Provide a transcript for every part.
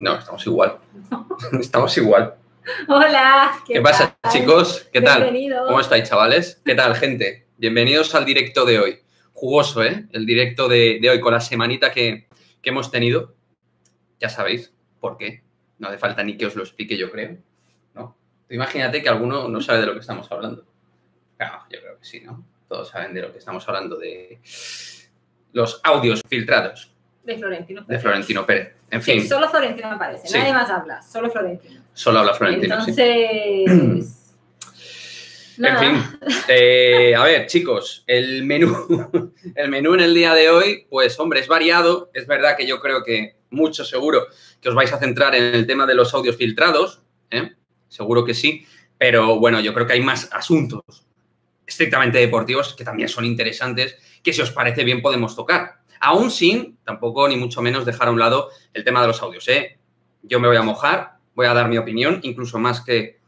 No, estamos igual. estamos igual. Hola. ¿Qué, pasa, chicos? ¿Qué tal? Bienvenidos. ¿Cómo estáis, chavales? ¿Qué tal, gente? Bienvenidos al directo de hoy. Jugoso, ¿eh? El directo de, de hoy con la semanita que, que hemos tenido. Ya sabéis por qué. No hace falta ni que os lo explique, yo creo. ¿No? Imagínate que alguno no sabe de lo que estamos hablando. Claro, yo creo que sí, ¿no? Todos saben de lo que estamos hablando, de los audios filtrados De Florentino de Pérez. Florentino Pérez. En Sí, fin, solo Florentino me parece. Sí. Nadie más habla, solo Florentino. solo habla Florentino. sí. Entonces. nada. En fin, eh, a ver, chicos, el menú, el menú en el día de hoy, pues hombre, es variado. Es verdad que yo creo que mucho seguro que os vais a centrar en el tema de los audios filtrados, ¿eh? seguro que sí, pero bueno, yo creo que hay más asuntos estrictamente deportivos que también son interesantes, que si os parece bien podemos tocar. Aún sin, tampoco ni mucho menos dejar a un lado el tema de los audios. ¿eh? Yo me voy a mojar, voy a dar mi opinión, incluso más que,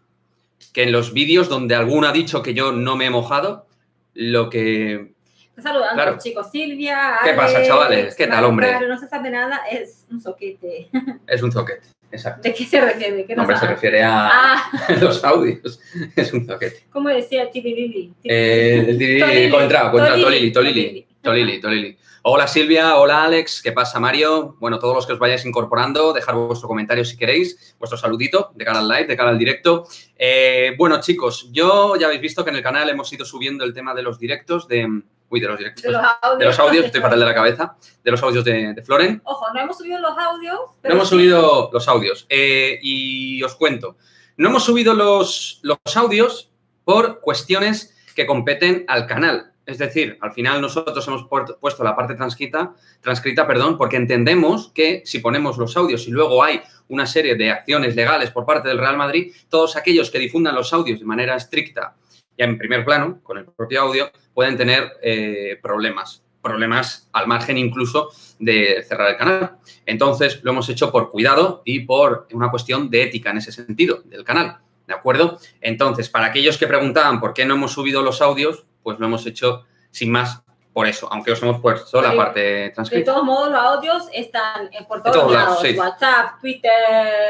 que en los vídeos donde alguno ha dicho que yo no me he mojado, lo que... Está saludando, Claro. chicos. Silvia. ¿Qué pasa, chavales? ¿Qué tal, hombre? Caro, no se sabe nada, es un soquete. Es un zoquete, exacto. ¿De qué se refiere? ¿Qué No, hombre, se refiere a Ah, los audios. Es un zoquete. ¿cómo decía Tirilili? Eh, el Tolili, contra, contra Tolili, Tolili, Tolili, Tolili. Hola Silvia, hola Alex, ¿qué pasa Mario? Bueno, todos los que os vayáis incorporando, dejar vuestro comentario si queréis, vuestro saludito de cara al live, de cara al directo. Eh, bueno, chicos, yo ya habéis visto que en el canal hemos ido subiendo el tema de los directos de... Uy, de los directos. De los audios. De los audios, estoy fatal de la cabeza, de los audios de, de Floren. Ojo, no hemos subido los audios. No hemos sí- subido los audios. Eh, y os cuento, no hemos subido los, los audios por cuestiones que competen al canal. Es decir, al final nosotros hemos puesto la parte transcrita, transcrita perdón, porque entendemos que si ponemos los audios y luego hay una serie de acciones legales por parte del Real Madrid, todos aquellos que difundan los audios de manera estricta, ya en primer plano, con el propio audio, pueden tener eh, problemas. Problemas al margen incluso de cerrar el canal. Entonces, lo hemos hecho por cuidado y por una cuestión de ética en ese sentido del canal. ¿De acuerdo? Entonces, para aquellos que preguntaban por qué no hemos subido los audios, pues lo hemos hecho sin más por eso, aunque os hemos puesto la parte De transcrita. todos modos, los audios están eh, por todos, todos lados, sí. WhatsApp, Twitter.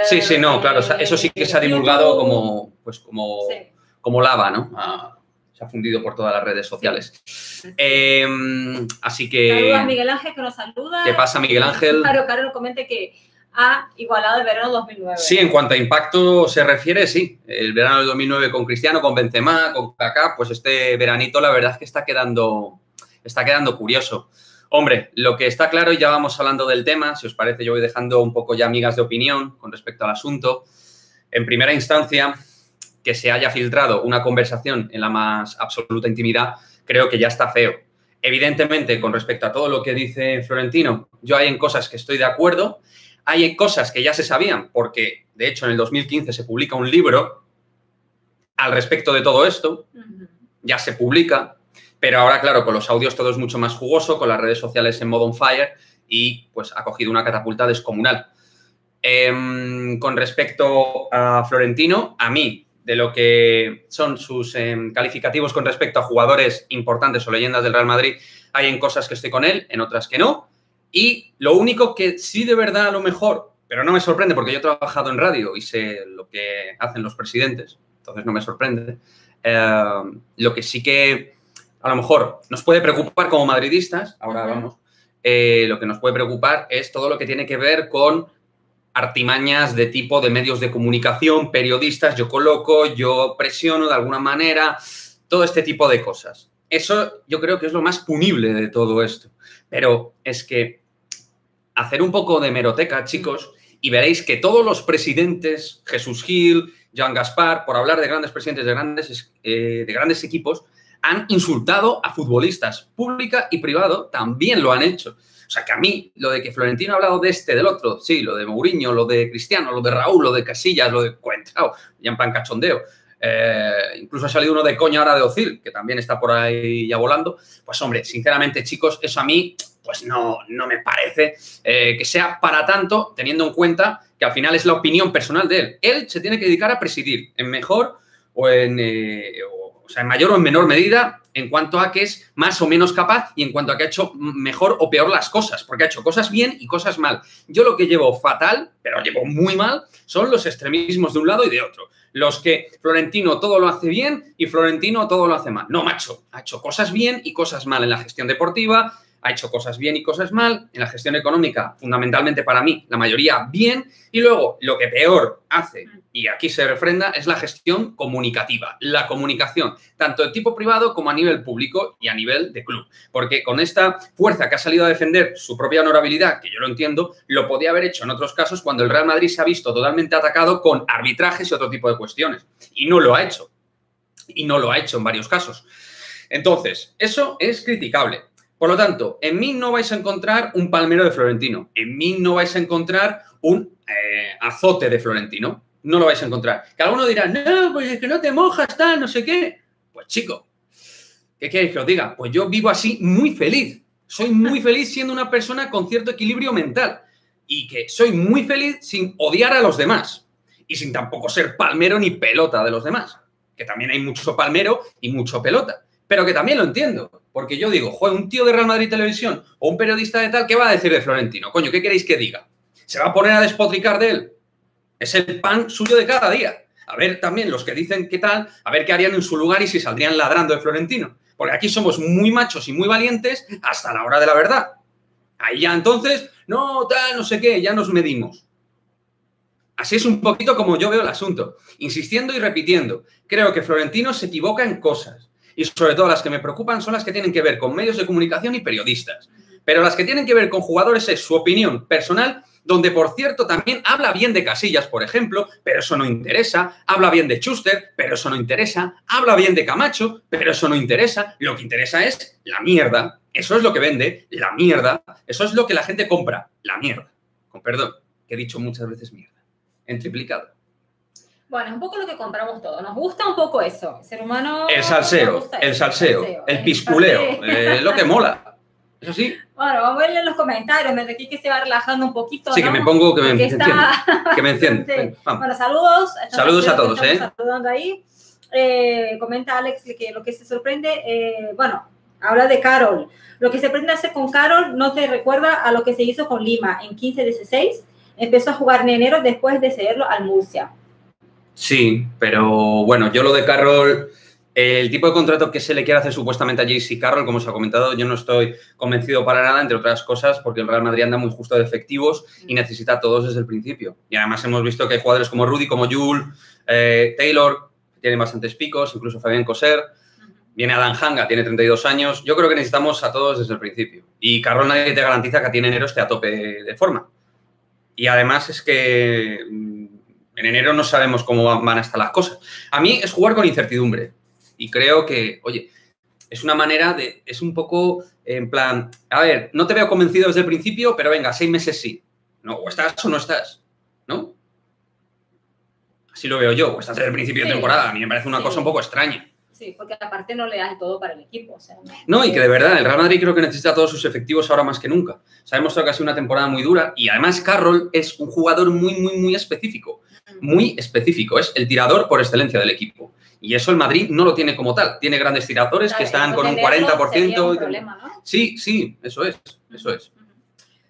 Sí, sí, no, claro, eso sí que se ha divulgado como, pues como, Sí. como lava, ¿no? Ah, se ha fundido por todas las redes sociales. Eh, así Saludos a que, Miguel Ángel que nos saluda. ¿qué pasa, Miguel Ángel? Claro, Caro nos comente que ha igualado el verano 2009. Sí, en cuanto a impacto se refiere, sí. El verano del 2009 con Cristiano, con Benzema, con Kaká, pues este veranito la verdad es que está quedando, está quedando curioso. Hombre, lo que está claro, y ya vamos hablando del tema, si os parece, yo voy dejando un poco ya amigas de opinión con respecto al asunto. En primera instancia, que se haya filtrado una conversación en la más absoluta intimidad, creo que ya está feo. Evidentemente, con respecto a todo lo que dice Florentino, yo hay en cosas que estoy de acuerdo, hay cosas que ya se sabían, porque de hecho en el 2015 se publica un libro al respecto de todo esto, ya se publica, pero ahora, claro, con los audios todo es mucho más jugoso, con las redes sociales en modo on fire y pues ha cogido una catapulta descomunal. Em, con respecto a Florentino, a mí, de lo que son sus em, calificativos con respecto a jugadores importantes o leyendas del Real Madrid, hay en cosas que estoy con él, en otras que no. Y lo único que sí de verdad a lo mejor, pero no me sorprende porque yo he trabajado en radio y sé lo que hacen los presidentes, entonces no me sorprende. eh, lo que sí que a lo mejor nos puede preocupar como madridistas, ahora vamos, eh, lo que nos puede preocupar es todo lo que tiene que ver con artimañas de tipo de medios de comunicación, periodistas, yo coloco, yo presiono de alguna manera, todo este tipo de cosas. Eso yo creo que es lo más punible de todo esto. Pero es que hacer un poco de meroteca, chicos, y veréis que todos los presidentes, Jesús Gil, Joan Gaspar, por hablar de grandes presidentes de grandes, eh, de grandes equipos, han insultado a futbolistas, pública y privado, también lo han hecho. O sea, que a mí, lo de que Florentino ha hablado de este, del otro, sí, lo de Mourinho, lo de Cristiano, lo de Raúl, lo de Casillas, lo de Cuentrao, ya en plan cachondeo. Eh, incluso ha salido uno de coña ahora de Ocil, que también está por ahí ya volando. Pues hombre, sinceramente, chicos, eso a mí pues no, no me parece eh, que sea para tanto, teniendo en cuenta que al final es la opinión personal de él. Él se tiene que dedicar a presidir, en mejor o en, eh, o, sea, en mayor o en menor medida, en cuanto a que es más o menos capaz y en cuanto a que ha hecho mejor o peor las cosas, porque ha hecho cosas bien y cosas mal. Yo lo que llevo fatal, pero llevo muy mal, son los extremismos de un lado y de otro. Los que Florentino todo lo hace bien y Florentino todo lo hace mal. No, macho, ha hecho cosas bien y cosas mal en la gestión deportiva, ha hecho cosas bien y cosas mal, en la gestión económica, fundamentalmente para mí, la mayoría bien, y luego lo que peor hace, y aquí se refrenda, es la gestión comunicativa, la comunicación, tanto de tipo privado como a nivel público y a nivel de club, porque con esta fuerza que ha salido a defender su propia honorabilidad, que yo lo entiendo, lo podía haber hecho en otros casos cuando el Real Madrid se ha visto totalmente atacado con arbitrajes y otro tipo de cuestiones, y no lo ha hecho, y no lo ha hecho en varios casos. Entonces, eso es criticable. Por lo tanto, en mí no vais a encontrar un palmero de Florentino. En mí no vais a encontrar un eh, azote de Florentino. No lo vais a encontrar. Que alguno dirá, no, pues es que no te mojas, tal, no sé qué. Pues chico, ¿qué queréis que os diga? Pues yo vivo así muy feliz. Soy muy feliz siendo una persona con cierto equilibrio mental. Y que soy muy feliz sin odiar a los demás. Y sin tampoco ser palmero ni pelota de los demás. Que también hay mucho palmero y mucho pelota pero que también lo entiendo. Porque yo digo, joder, un tío de Real Madrid Televisión o un periodista de tal, ¿qué va a decir de Florentino? Coño, ¿qué queréis que diga? ¿Se va a poner a despotricar de él? Es el pan suyo de cada día. A ver también los que dicen qué tal, a ver qué harían en su lugar y si saldrían ladrando de Florentino. Porque aquí somos muy machos y muy valientes hasta la hora de la verdad. Ahí ya entonces, no, tal, no sé qué, ya nos medimos. Así es un poquito como yo veo el asunto. Insistiendo y repitiendo, creo que Florentino se equivoca en cosas y sobre todo las que me preocupan son las que tienen que ver con medios de comunicación y periodistas. Pero las que tienen que ver con jugadores es su opinión personal, donde por cierto también habla bien de Casillas, por ejemplo, pero eso no interesa, habla bien de Schuster, pero eso no interesa, habla bien de Camacho, pero eso no interesa, lo que interesa es la mierda, eso es lo que vende, la mierda, eso es lo que la gente compra, la mierda. Con perdón, que he dicho muchas veces mierda, en triplicado. Bueno, es un poco lo que compramos todos. Nos gusta un poco eso. El ser humano. El salseo, el salseo, el pisculeo, eh, lo que mola. Eso sí. Bueno, vamos a verle los comentarios. Me que se va relajando un poquito. Sí, que me pongo, que me, enciende. Que me enciende. bueno, saludos. Saludos a todos, ¿eh? Saludando ahí. Eh, comenta Alex que lo que se sorprende, eh, bueno, habla de Carol. Lo que se aprende a hacer con Carol no te recuerda a lo que se hizo con Lima en 15-16. Empezó a jugar en enero después de cederlo al Murcia. Sí, pero bueno, yo lo de Carroll, el tipo de contrato que se le quiere hacer supuestamente a JC Carroll, como se ha comentado, yo no estoy convencido para nada, entre otras cosas, porque el Real Madrid anda muy justo de efectivos y necesita a todos desde el principio. Y además hemos visto que hay jugadores como Rudy, como Jules, eh, Taylor, que tienen bastantes picos, incluso Fabián Coser. Viene Adam Hanga, tiene 32 años. Yo creo que necesitamos a todos desde el principio. Y Carroll nadie te garantiza que a ti en enero esté a tope de forma. Y además es que en enero no sabemos cómo van a estar las cosas. A mí es jugar con incertidumbre. Y creo que, oye, es una manera de, es un poco en plan, a ver, no te veo convencido desde el principio, pero venga, seis meses sí. No, o estás o no estás, ¿no? Así lo veo yo, o estás desde el principio de temporada. A mí me parece una cosa un poco extraña. Sí, porque aparte no le das todo para el equipo. no, y que de verdad, el Real Madrid creo que necesita todos sus efectivos ahora más que nunca. Sabemos que ha sido una temporada muy dura y además Carroll es un jugador muy, muy, muy específico muy específico, es el tirador por excelencia del equipo. Y eso el Madrid no lo tiene como tal. Tiene grandes tiradores que están con un 40%. problema, ¿no? Sí, sí, eso es, eso es.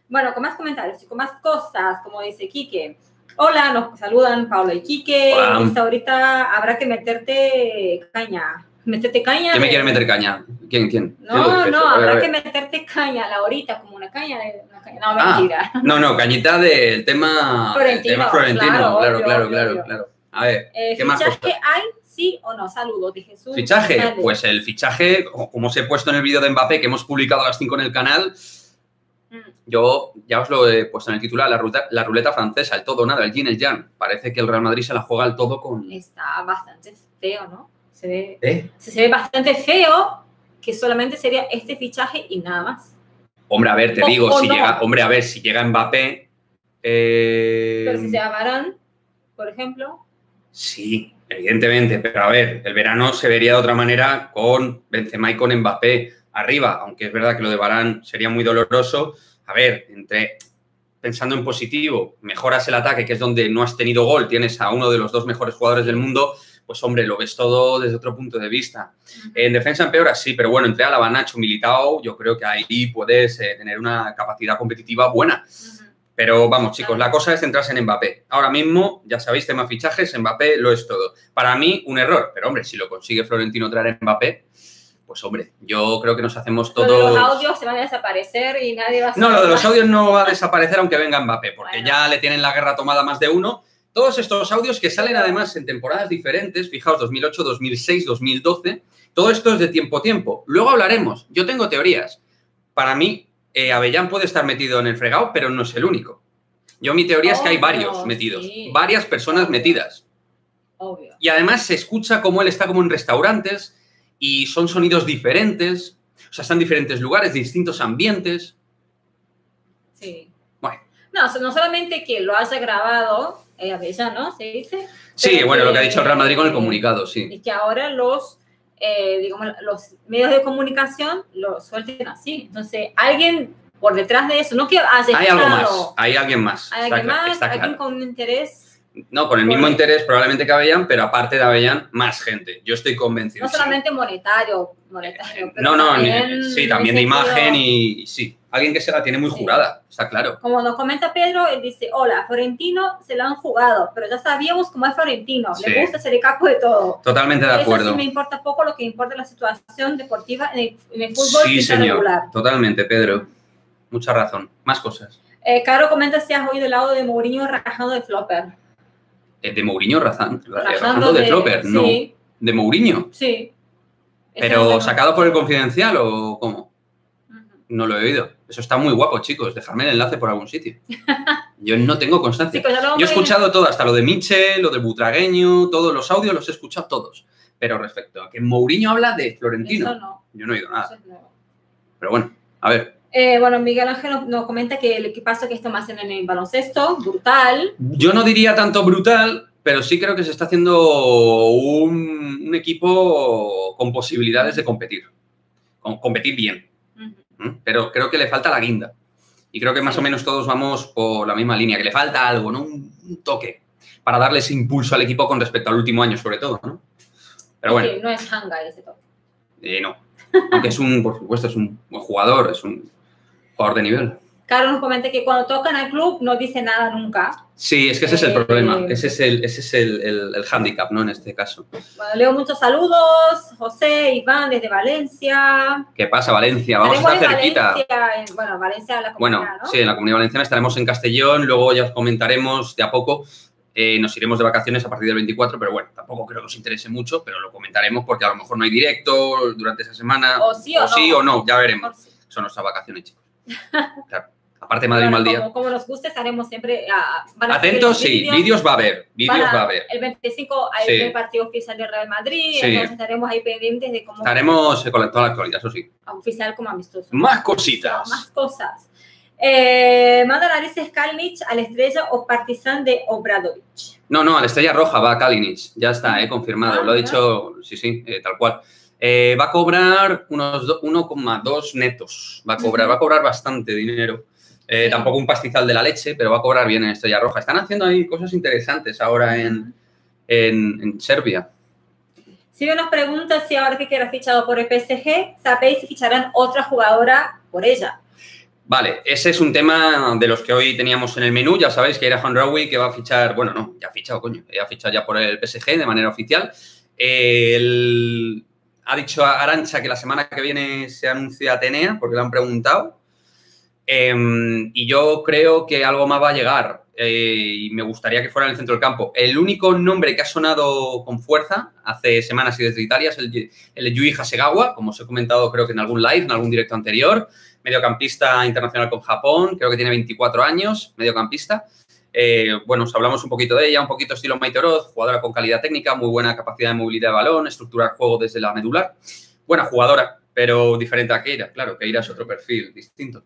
Bueno, con más comentarios y con más cosas, como dice Quique. Hola, nos saludan Pablo y Quique. Ahorita habrá que meterte caña. Meterte caña. ¿Quién me quiere meter caña? ¿Quién? ¿Quién? No, no, habrá que meterte caña, Laurita, como una caña de. No, ah, mentira. no, no, cañita del tema Florentino. Tema Florentino. Claro, claro, claro, claro, A ver, eh, ¿qué más cosas? hay? ¿Sí o no? Saludos de Jesús. ¿Fichaje? Pues el fichaje, como os he puesto en el vídeo de Mbappé que hemos publicado a las 5 en el canal, mm. yo ya os lo he puesto en el titular, la ruleta francesa, el todo nada, el yin, el yang. Parece que el Real Madrid se la juega al todo con... Está bastante feo, ¿no? Se ve, ¿Eh? se, ve bastante feo que solamente sería este fichaje y nada más. Hombre, a ver, te digo, si llega, hombre, a ver, si llega Mbappé. Eh, pero si se Barán, por ejemplo. Sí, evidentemente, pero a ver, el verano se vería de otra manera con Benzema y con Mbappé arriba, aunque es verdad que lo de Barán sería muy doloroso. A ver, entre pensando en positivo, mejoras el ataque, que es donde no has tenido gol, tienes a uno de los dos mejores jugadores del mundo, pues hombre, lo ves todo desde otro punto de vista. En defensa empeora, sí, pero bueno, entre Alaba, Nacho, Militao, yo creo que ahí puedes eh, tener una capacidad competitiva buena. Pero vamos, chicos, la cosa es centrarse en Mbappé. Ahora mismo, ya sabéis, tema fichajes, Mbappé lo es todo. Para mí, un error, pero hombre, si lo consigue Florentino traer Mbappé, pues hombre, yo creo que nos hacemos todos... Lo de los audios se van a desaparecer y nadie va a... No, lo de los audios no va a desaparecer aunque venga Mbappé, porque ya le tienen la guerra tomada más de uno todos estos audios que salen además en temporadas diferentes, fijaos, 2008, 2006, 2012, todo esto es de tiempo a tiempo. Luego hablaremos. Yo tengo teorías. Para mí, eh, Avellán puede estar metido en el fregado, pero no es el único. Yo mi teoría es que hay varios metidos, varias personas metidas. Obvio. Y además se escucha como él está como en restaurantes y son sonidos diferentes, o sea, están en diferentes lugares, distintos ambientes. Sí. Bueno. No, no solamente que lo haya grabado, eh, ¿no? Se dice. Sí, bueno, lo que ha dicho el Real Madrid con el comunicado, sí. Y que ahora los, eh, digamos, los medios de comunicación lo suelten así. Entonces, alguien por detrás de eso, no que haya Hay algo más, hay alguien más. Hay alguien más, alguien con un interés no, con el mismo interés probablemente que Avellán, pero aparte de Avellán, más gente. Yo estoy convencido. No solamente monetario, monetario pero no, no, sí, también de imagen y, sí. Alguien que se la tiene muy jurada, está claro. Como nos comenta Pedro, él dice, hola, Florentino se la han jugado, pero ya sabíamos cómo es Florentino, le gusta ser el capo de todo. Totalmente de acuerdo. Eso sí me importa poco lo que importa la situación deportiva en el, fútbol sí, señor. Totalmente, Pedro. Mucha razón. Más cosas. Eh, Caro comenta si has oído el lado de Mourinho rajando de Flopper. Eh, de Mourinho rajando de, Flopper, no. De Mourinho. Sí. ¿Pero sacado por el confidencial o cómo? No lo he oído. Eso está muy guapo, chicos. Dejarme el enlace por algún sitio. Yo no tengo constancia. Yo he escuchado todo, hasta lo de Michel, lo de Butragueño, todos los audios los he escuchado todos. Pero respecto a que Mourinho habla de Florentino, yo no he oído nada. Pero bueno, a ver, eh, bueno, Miguel Ángel nos, comenta que el equipazo que estamos haciendo en el baloncesto, brutal. Yo no diría tanto brutal, pero sí creo que se está haciendo un, equipo con posibilidades de competir, con, competir bien. ¿Mm? Pero creo que le falta la guinda. Y creo que más o menos todos vamos por la misma línea, que le falta algo, ¿no? Un, toque para darle ese impulso al equipo con respecto al último año, sobre todo, ¿no? Pero bueno. no es hanga ese toque. Eh, no. Aunque es un, por supuesto, es un buen jugador, es un de nivel. Carlos nos comenta que cuando tocan al club no dice nada nunca. Sí, es que ese es el problema, ese es el, ese es el, el, handicap, ¿no? En este caso. Bueno, leo muchos saludos, José, Iván desde Valencia. ¿Qué pasa, Valencia? Vamos a estar cerquita. Valencia, bueno, Valencia, la comunidad, Bueno, sí, en la comunidad valenciana estaremos en Castellón, luego ya os comentaremos de a poco. Eh, nos iremos de vacaciones a partir del 24, pero bueno, tampoco creo que os interese mucho, pero lo comentaremos porque a lo mejor no hay directo durante esa semana. O sí o, sí o no, ya veremos. Son nuestras vacaciones, chicos. Claro. Aparte Madrid mal día. Como, nos guste, estaremos siempre... Atentos, sí. Vídeos va a haber. Vídeos va a haber. El 25 hay el partido oficial de Real Madrid. Entonces estaremos ahí pendientes de cómo... Estaremos con toda la actualidad, eso sí. Oficial como amistoso. Más cositas. más cosas. Eh, manda narices Kalinic a la estrella o partizan de Obradovic. No, no, a la estrella roja va Kalinic. Ya está, eh, confirmado. Ah, Lo ha dicho, sí, sí, eh, tal cual. Eh, va a cobrar unos 1,2 netos. Va a cobrar, va a cobrar bastante dinero. Eh, tampoco un pastizal de la leche, pero va a cobrar bien en Estrella Roja. Están haciendo ahí cosas interesantes ahora en, en, Serbia. Si nos pregunta si ahora que queda fichado por el PSG, ¿sabéis si ficharán otra jugadora por ella? Vale, ese es un tema de los que hoy teníamos en el menú. Ya sabéis que era Rawi que va a fichar, bueno, no, ya ha fichado, coño, ya ha fichado ya por el PSG de manera oficial. El, ha dicho a Arancha que la semana que viene se anuncia Atenea, porque le han preguntado. Em, y yo creo que algo más va a llegar. Eh, y me gustaría que fuera en el centro del campo. El único nombre que ha sonado con fuerza hace semanas y desde Italia es el, el Yui Hasegawa, como os he comentado creo que en algún live, en algún directo anterior. Mediocampista internacional con Japón, creo que tiene 24 años, mediocampista. Eh, bueno, os hablamos un poquito de ella, un poquito estilo Maite Oroz, jugadora con calidad técnica, muy buena capacidad de movilidad de balón, estructurar juego desde la medular. Buena jugadora, pero diferente a Keira. Claro, Keira es otro perfil distinto.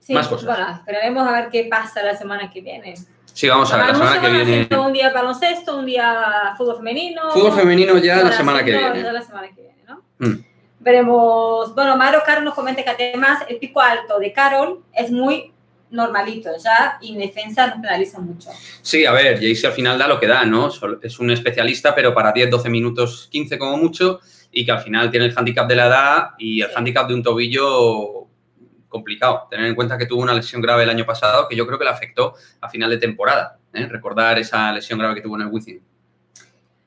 Sí, Más cosas. Bueno, esperaremos a ver qué pasa la semana que viene. Sí, vamos a ver, la semana, que viene. Un día baloncesto, un día fútbol femenino. Fútbol femenino ya la semana que viene. Ya la semana que viene, ¿no? Mm. Veremos. Bueno, Mario Carlos nos comenta que además el pico alto de Carol es muy normalito ya y en defensa nos penaliza mucho. Sí, a ver, Jaycee al final da lo que da, ¿no? Es un especialista, pero para 10, 12 minutos, 15 como mucho, y que al final tiene el hándicap de la edad y el sí. hándicap de un tobillo complicado. Tener en cuenta que tuvo una lesión grave el año pasado que yo creo que le afectó a final de temporada. ¿eh? Recordar esa lesión grave que tuvo en el Wizzing.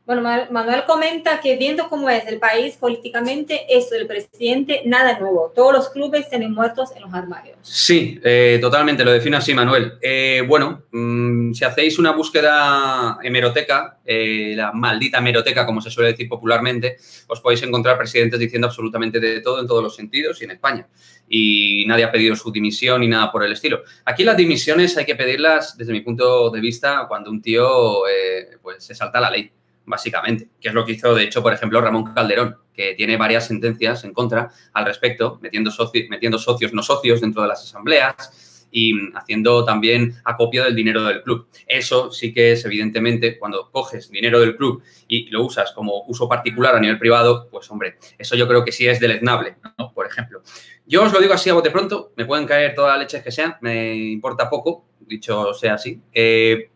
Bueno, Manuel comenta que viendo cómo es el país políticamente, eso del presidente, nada nuevo. Todos los clubes tienen muertos en los armarios. Sí, eh, totalmente, lo defino así, Manuel. Eh, bueno, mmm, si hacéis una búsqueda hemeroteca, eh, la maldita hemeroteca, como se suele decir popularmente, os podéis encontrar presidentes diciendo absolutamente de todo en todos los sentidos y en España. Y nadie ha pedido su dimisión ni nada por el estilo. Aquí las dimisiones hay que pedirlas, desde mi punto de vista, cuando un tío eh, pues se salta la ley básicamente, que es lo que hizo, de hecho, por ejemplo, Ramón Calderón, que tiene varias sentencias en contra al respecto, metiendo, soci metiendo socios no socios dentro de las asambleas y haciendo también acopio del dinero del club. Eso sí que es, evidentemente, cuando coges dinero del club y lo usas como uso particular a nivel privado, pues, hombre, eso yo creo que sí es deleznable, ¿no? Por ejemplo. Yo os lo digo así a bote pronto, me pueden caer todas las leches que sean, me importa poco, dicho sea así. Eh,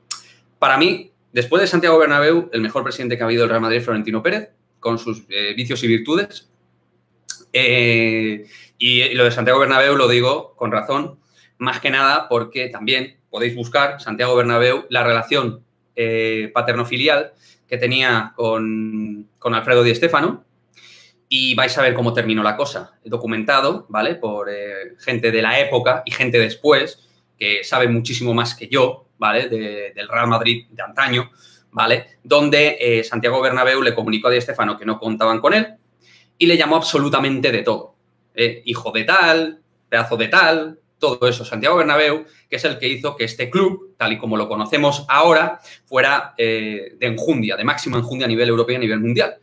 para mí, Después de Santiago Bernabéu, el mejor presidente que ha habido el Real Madrid, Florentino Pérez, con sus eh, vicios y virtudes. Eh, y, y, lo de Santiago Bernabéu lo digo con razón, más que nada porque también podéis buscar Santiago Bernabéu la relación eh, paterno-filial que tenía con, con, Alfredo Di Stéfano y vais a ver cómo terminó la cosa. Documentado, ¿vale? Por eh, gente de la época y gente después que sabe muchísimo más que yo, ¿vale? De, del Real Madrid de antaño, ¿vale? Donde eh, Santiago Bernabéu le comunicó a Di Stéfano que no contaban con él y le llamó absolutamente de todo. Eh, hijo de tal, pedazo de tal, todo eso. Santiago Bernabéu, que es el que hizo que este club, tal y como lo conocemos ahora, fuera eh, de enjundia, de máxima enjundia a nivel europeo y a nivel mundial.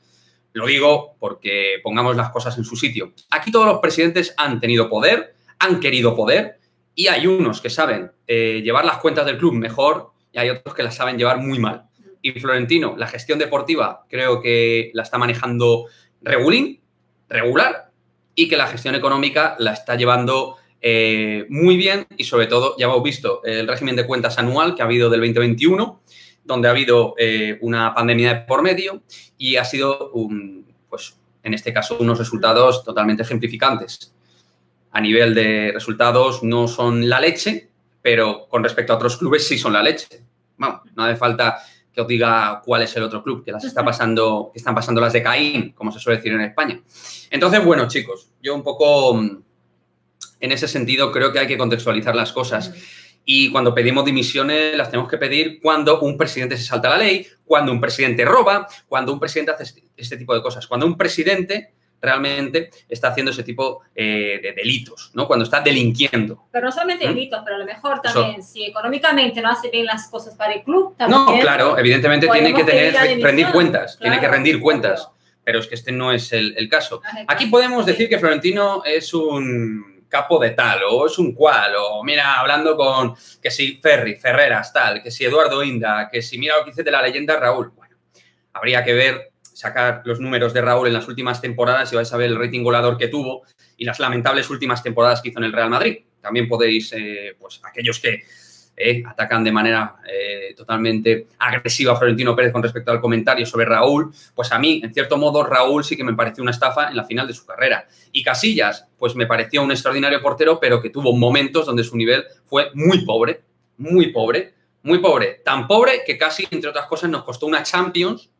Lo digo porque pongamos las cosas en su sitio. Aquí todos los presidentes han tenido poder, han querido poder, y hay unos que saben eh, llevar las cuentas del club mejor y hay otros que las saben llevar muy mal. Y Florentino, la gestión deportiva creo que la está manejando regulín, regular, y que la gestión económica la está llevando eh, muy bien y sobre todo ya hemos visto el régimen de cuentas anual que ha habido del 2021, donde ha habido eh, una pandemia de por medio y ha sido, un, pues en este caso, unos resultados totalmente ejemplificantes a nivel de resultados no son la leche, pero con respecto a otros clubes sí son la leche. No hace falta que os diga cuál es el otro club, que las está pasando, que están pasando las de Caín, como se suele decir en España. Entonces, bueno, chicos, yo un poco en ese sentido creo que hay que contextualizar las cosas. Y cuando pedimos dimisiones, las tenemos que pedir cuando un presidente se salta la ley, cuando un presidente roba, cuando un presidente hace este tipo de cosas. Cuando un presidente realmente está haciendo ese tipo eh, de delitos, ¿no? Cuando está delinquiendo. Pero no solamente delitos, ¿Mm? pero a lo mejor también, Eso. si económicamente no hace bien las cosas para el club, también. No, claro, evidentemente tiene que tener, rendir cuentas, claro, tiene que rendir cuentas. Claro. Pero es que este no es el, el caso. Aquí podemos decir que Florentino es un capo de tal, o es un cual, o mira, hablando con que si Ferri, Ferreras, tal, que si Eduardo Inda, que si mira lo que dice de la leyenda Raúl. Bueno, habría que ver sacar los números de Raúl en las últimas temporadas y vais a ver el rating goleador que tuvo y las lamentables últimas temporadas que hizo en el Real Madrid. También podéis, eh, pues aquellos que eh, atacan de manera eh, totalmente agresiva a Florentino Pérez con respecto al comentario sobre Raúl, pues a mí, en cierto modo, Raúl sí que me pareció una estafa en la final de su carrera. Y Casillas, pues me pareció un extraordinario portero, pero que tuvo momentos donde su nivel fue muy pobre, muy pobre, muy pobre. Tan pobre que casi, entre otras cosas, nos costó una Champions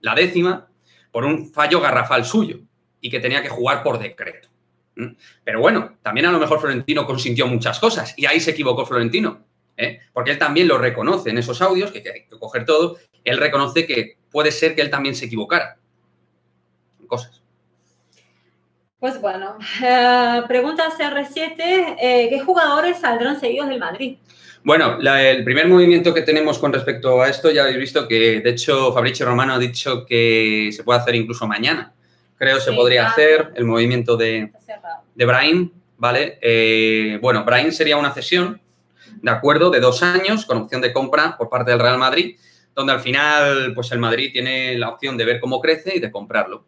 la décima, por un fallo garrafal suyo y que tenía que jugar por decreto. ¿Mm? Pero bueno, también a lo mejor Florentino consintió muchas cosas y ahí se equivocó Florentino, ¿eh? porque él también lo reconoce en esos audios, que hay que coger todo, él reconoce que puede ser que él también se equivocara cosas. Pues bueno, uh, pregunta CR7, eh, ¿qué jugadores saldrán seguidos del Madrid? Bueno, la, el primer movimiento que tenemos con respecto a esto, ya habéis visto que, de hecho, Fabricio Romano ha dicho que se puede hacer incluso mañana. Creo se podría claro. hacer el movimiento de, de Brain, ¿vale? Eh, bueno, Brain sería una cesión, ¿de acuerdo? De dos años con opción de compra por parte del Real Madrid, donde al final, pues el Madrid tiene la opción de ver cómo crece y de comprarlo.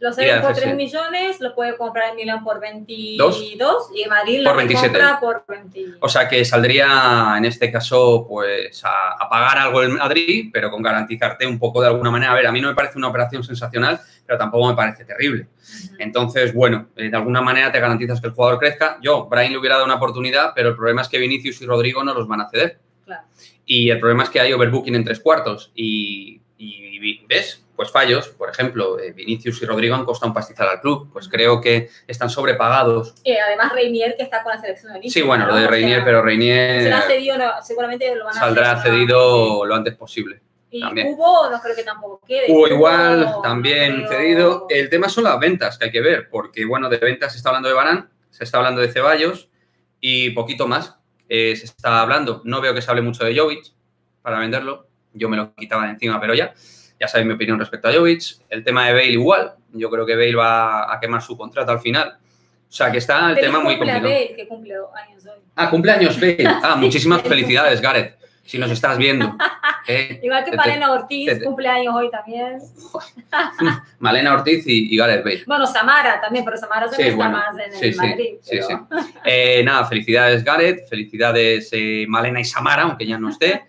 Lo Y ceden por hace 3 sí. millones, lo puede comprar en Milán por 22 y en Madrid Por lo 27. compra por 20. O sea que saldría en este caso pues a, a pagar algo en Madrid, pero con garantizarte un poco de alguna manera. A ver, a mí no me parece una operación sensacional, pero tampoco me parece terrible. Entonces, bueno, eh, de alguna manera te garantizas que el jugador crezca. Yo, Brian le hubiera dado una oportunidad, pero el problema es que Vinicius y Rodrigo no los van a ceder. Claro. Y el problema es que hay overbooking en tres cuartos. Y, y, ¿ves? Pues fallos. Por ejemplo, eh, Vinicius y Rodrigo han costado un pastizal al club. Pues creo que están sobrepagados. Y además Reinier que está con la selección olímpica. Sí, bueno, lo de O Reinier, sea, pero Será Reinier cedido, no, seguramente lo van a saldrá hacer, ¿no? cedido lo antes posible. Y también. Cubo no creo que tampoco quede. Cubo, igual, también creo- cedido. El tema son las ventas que hay que ver, porque bueno, de ventas se está hablando de Barán, se está hablando de Ceballos y poquito más eh, se está hablando. No veo que se hable mucho de Jovic para venderlo. Yo me lo quitaba de encima, pero ya. Ya sabéis mi opinión respecto a Jovic. El tema de Bale igual. Yo creo que Bale va a quemar su contrato al final. O sea, que está el tema muy complicado. Bale, que cumple años hoy. Ah, cumpleaños Bale. Ah, muchísimas felicidades, Gareth, si nos estás viendo. Eh, Igual que te- Malena Ortiz, te- te- cumpleaños hoy también. Malena Ortiz y, y Gareth Bale. Bueno, Samara también, pero Samara Sí, también está bueno, más en sí, el sí, Madrid. sí, sí. Eh, nada, felicidades Gareth, felicidades eh, Malena y Samara, aunque ya no esté.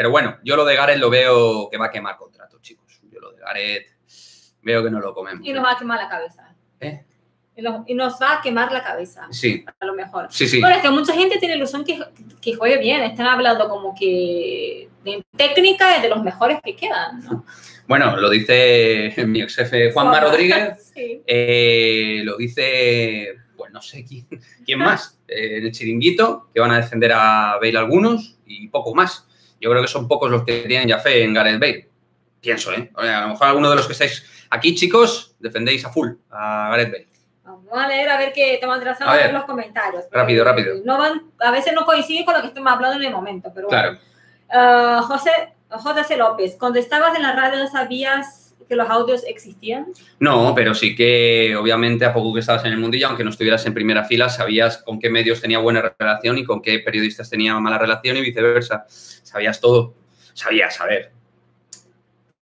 Pero bueno, yo lo de Gareth lo veo que va a quemar contrato, chicos. Yo lo de Gareth veo que no lo comemos. Y nos va a quemar la cabeza. ¿Eh? Y, nos, va a quemar la cabeza, Sí, a lo mejor. sí, sí. Bueno, es que mucha gente tiene ilusión que, que juegue bien. Están hablando como que de técnica es de los mejores que quedan, ¿no? Bueno, lo dice mi ex jefe Juanma. Rodríguez, Sí. eh, lo dice, pues no sé quién, quién más, eh, en el chiringuito, que van a defender a Bale algunos y poco más. Yo creo que son pocos los que tienen ya fe en Gareth Bale. Pienso, ¿eh? O sea, A lo mejor alguno de los que estáis aquí, chicos, defendéis a full a Gareth Bale. Vamos a leer a ver qué estamos trazando A ver. los comentarios. Rápido, rápido. No van, a veces no coincide con lo que estamos hablando en el momento, pero bueno. Claro. Ah, José, José López, cuando estabas en la radio sabías que los audios existían. No, pero sí que obviamente a poco que estabas en el mundillo, aunque no estuvieras en primera fila, sabías con qué medios tenía buena relación y con qué periodistas tenía mala relación y viceversa. Sabías todo. Sabías, a ver.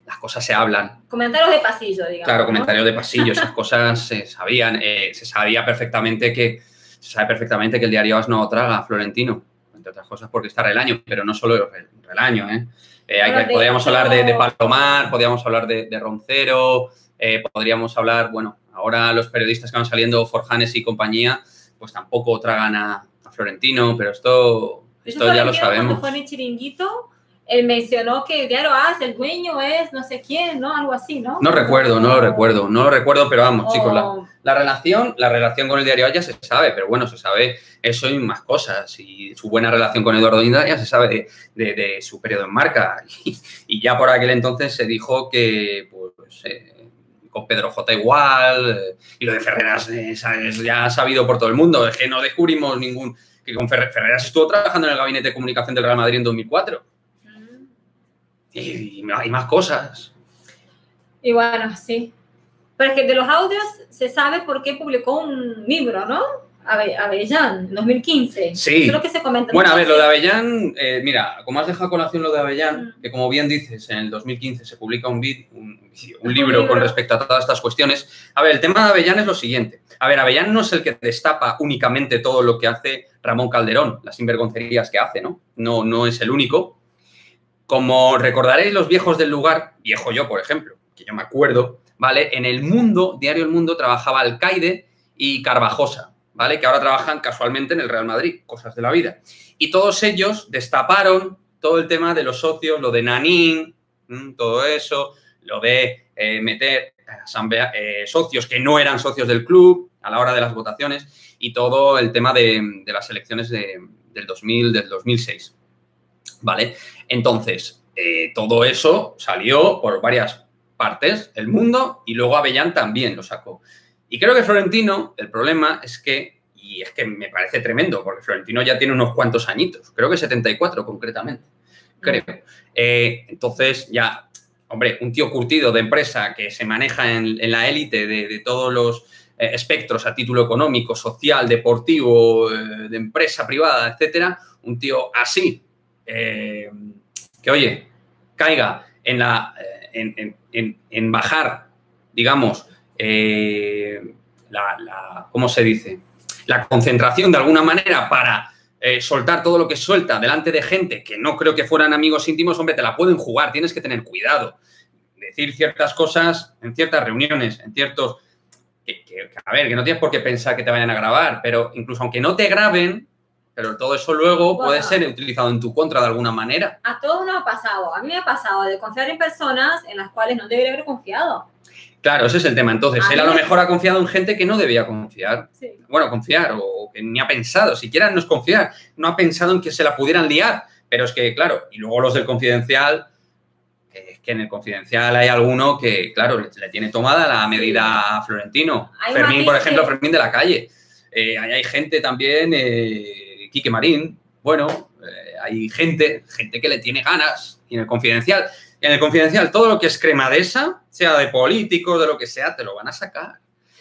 Las cosas se hablan. Comentarios de pasillo, digamos. Claro, ¿no? comentarios de pasillo, esas cosas se sabían. eh, se sabía perfectamente que se sabe perfectamente que el diario As no traga a Florentino, entre otras cosas porque está Relaño, pero no solo el Relaño, ¿eh? Eh, hay de- podríamos hablar de, de Palomar, podríamos hablar de, de Roncero, eh, podríamos hablar, bueno, ahora los periodistas que van saliendo, Forjanes y compañía, pues tampoco tragan a, a Florentino, pero esto, hecho, esto ya lo Cuando sabemos. fue en el chiringuito, él mencionó que el diario AS, el dueño es no sé quién, ¿no? Algo así, ¿no? No recuerdo, no lo recuerdo, no lo recuerdo, pero vamos, chicos, la, O- La relación, la relación con el diario ya se sabe, pero bueno, se sabe eso y más cosas. Y su buena relación con Eduardo Inda ya se sabe de, de- de su periodo en marca. Y, y ya por aquel entonces se dijo que pues, eh, con Pedro J igual, eh, y lo de Ferreras eh, es ya sabido por todo el mundo. Es que no descubrimos ningún... que con Ferre- Ferreras estuvo trabajando en el gabinete de comunicación del Real Madrid en 2004. Y, y hay más cosas. Y bueno, sí. Pero es que de los audios se sabe por qué publicó un libro, ¿no? Ave- Avellán, 2015. Sí. Eso es lo que se comenta. Bueno, a ver, lo de Avellán, eh, mira, como has dejado colación lo de Avellán, Mm. que como bien dices, en el 2015 se publica un, vid- un, un Un libro con libro. respecto a todas estas cuestiones. A ver, el tema de Avellán es lo siguiente. A ver, Avellán no es el que destapa únicamente todo lo que hace Ramón Calderón, las sinvergoncerías que hace, ¿no? No, no es el único. Como recordaréis los viejos del lugar, viejo yo, por ejemplo, que yo me acuerdo, ¿vale? En el mundo, Diario El Mundo, trabajaba Alcaide y Carvajosa, ¿vale? Que ahora trabajan casualmente en el Real Madrid, cosas de la vida. Y todos ellos destaparon todo el tema de los socios, lo de Nanín, mm, todo eso, lo de eh, meter eh, socios que no eran socios del club a la hora de las votaciones y todo el tema de, de las elecciones de- del, 2000, del 2006. ¿Vale? Entonces, eh, todo eso salió por varias partes, el mundo, y luego Avellán también lo sacó. Y creo que Florentino, el problema es que, y es que me parece tremendo, porque Florentino ya tiene unos cuantos añitos, creo que 74 concretamente, creo. Eh, entonces, ya, hombre, un tío curtido de empresa que se maneja en, en la élite de, de todos los eh, espectros a título económico, social, deportivo, eh, de empresa privada, etcétera, un tío así, eh, oye, caiga en, la, eh, en, en- en- bajar digamos, eh, la, ¿cómo se dice? La concentración de alguna manera para eh, soltar todo lo que suelta delante de gente que no creo que fueran amigos íntimos, hombre, te la pueden jugar, tienes que tener cuidado. Decir ciertas cosas en ciertas reuniones, en ciertos... que, a ver, que no tienes por qué pensar que te vayan a grabar, pero incluso aunque no te graben, pero todo eso luego puede Bueno. ser utilizado en tu contra de alguna manera. A todos nos ha pasado. A mí me ha pasado de confiar en personas en las cuales no debería haber confiado. Claro, ese es el tema. Entonces, A él a lo me- mejor ha confiado en gente que no debía confiar. Sí. Bueno, confiar, o que ni ha pensado, siquiera no es confiar, no ha pensado en que se la pudieran liar. Pero es que, claro, y luego los del confidencial, que es que en el confidencial hay alguno que, claro, le, le tiene tomada la medida a Florentino. Hay Fermín, por ejemplo, Fermín de la calle. Eh, ahí hay gente también, eh, Quique Marín, bueno, eh, hay gente, gente que le tiene ganas. Y en el confidencial, en el confidencial, todo lo que es crema de esa, sea de políticos, de lo que sea, te lo van a sacar.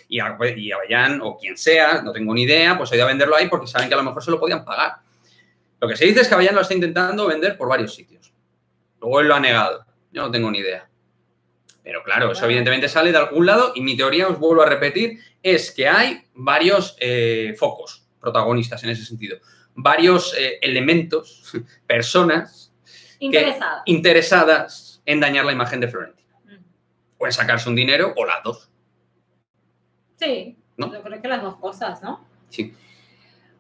Y, a- y Avellán, o quien sea, no tengo ni idea, pues ha ido a venderlo ahí porque saben que a lo mejor se lo podían pagar. Lo que se dice es que Avellán lo está intentando vender por varios sitios. Luego él lo ha negado. Yo no tengo ni idea. Pero claro, eso evidentemente sale de algún lado y mi teoría, os vuelvo a repetir, es que hay varios eh, focos protagonistas en ese sentido. Varios eh, elementos, personas Interesada. interesadas en dañar la imagen de Florentino. Mm. O en sacarse un dinero o las dos. Sí. ¿No? Yo creo que las dos cosas, ¿no? Sí.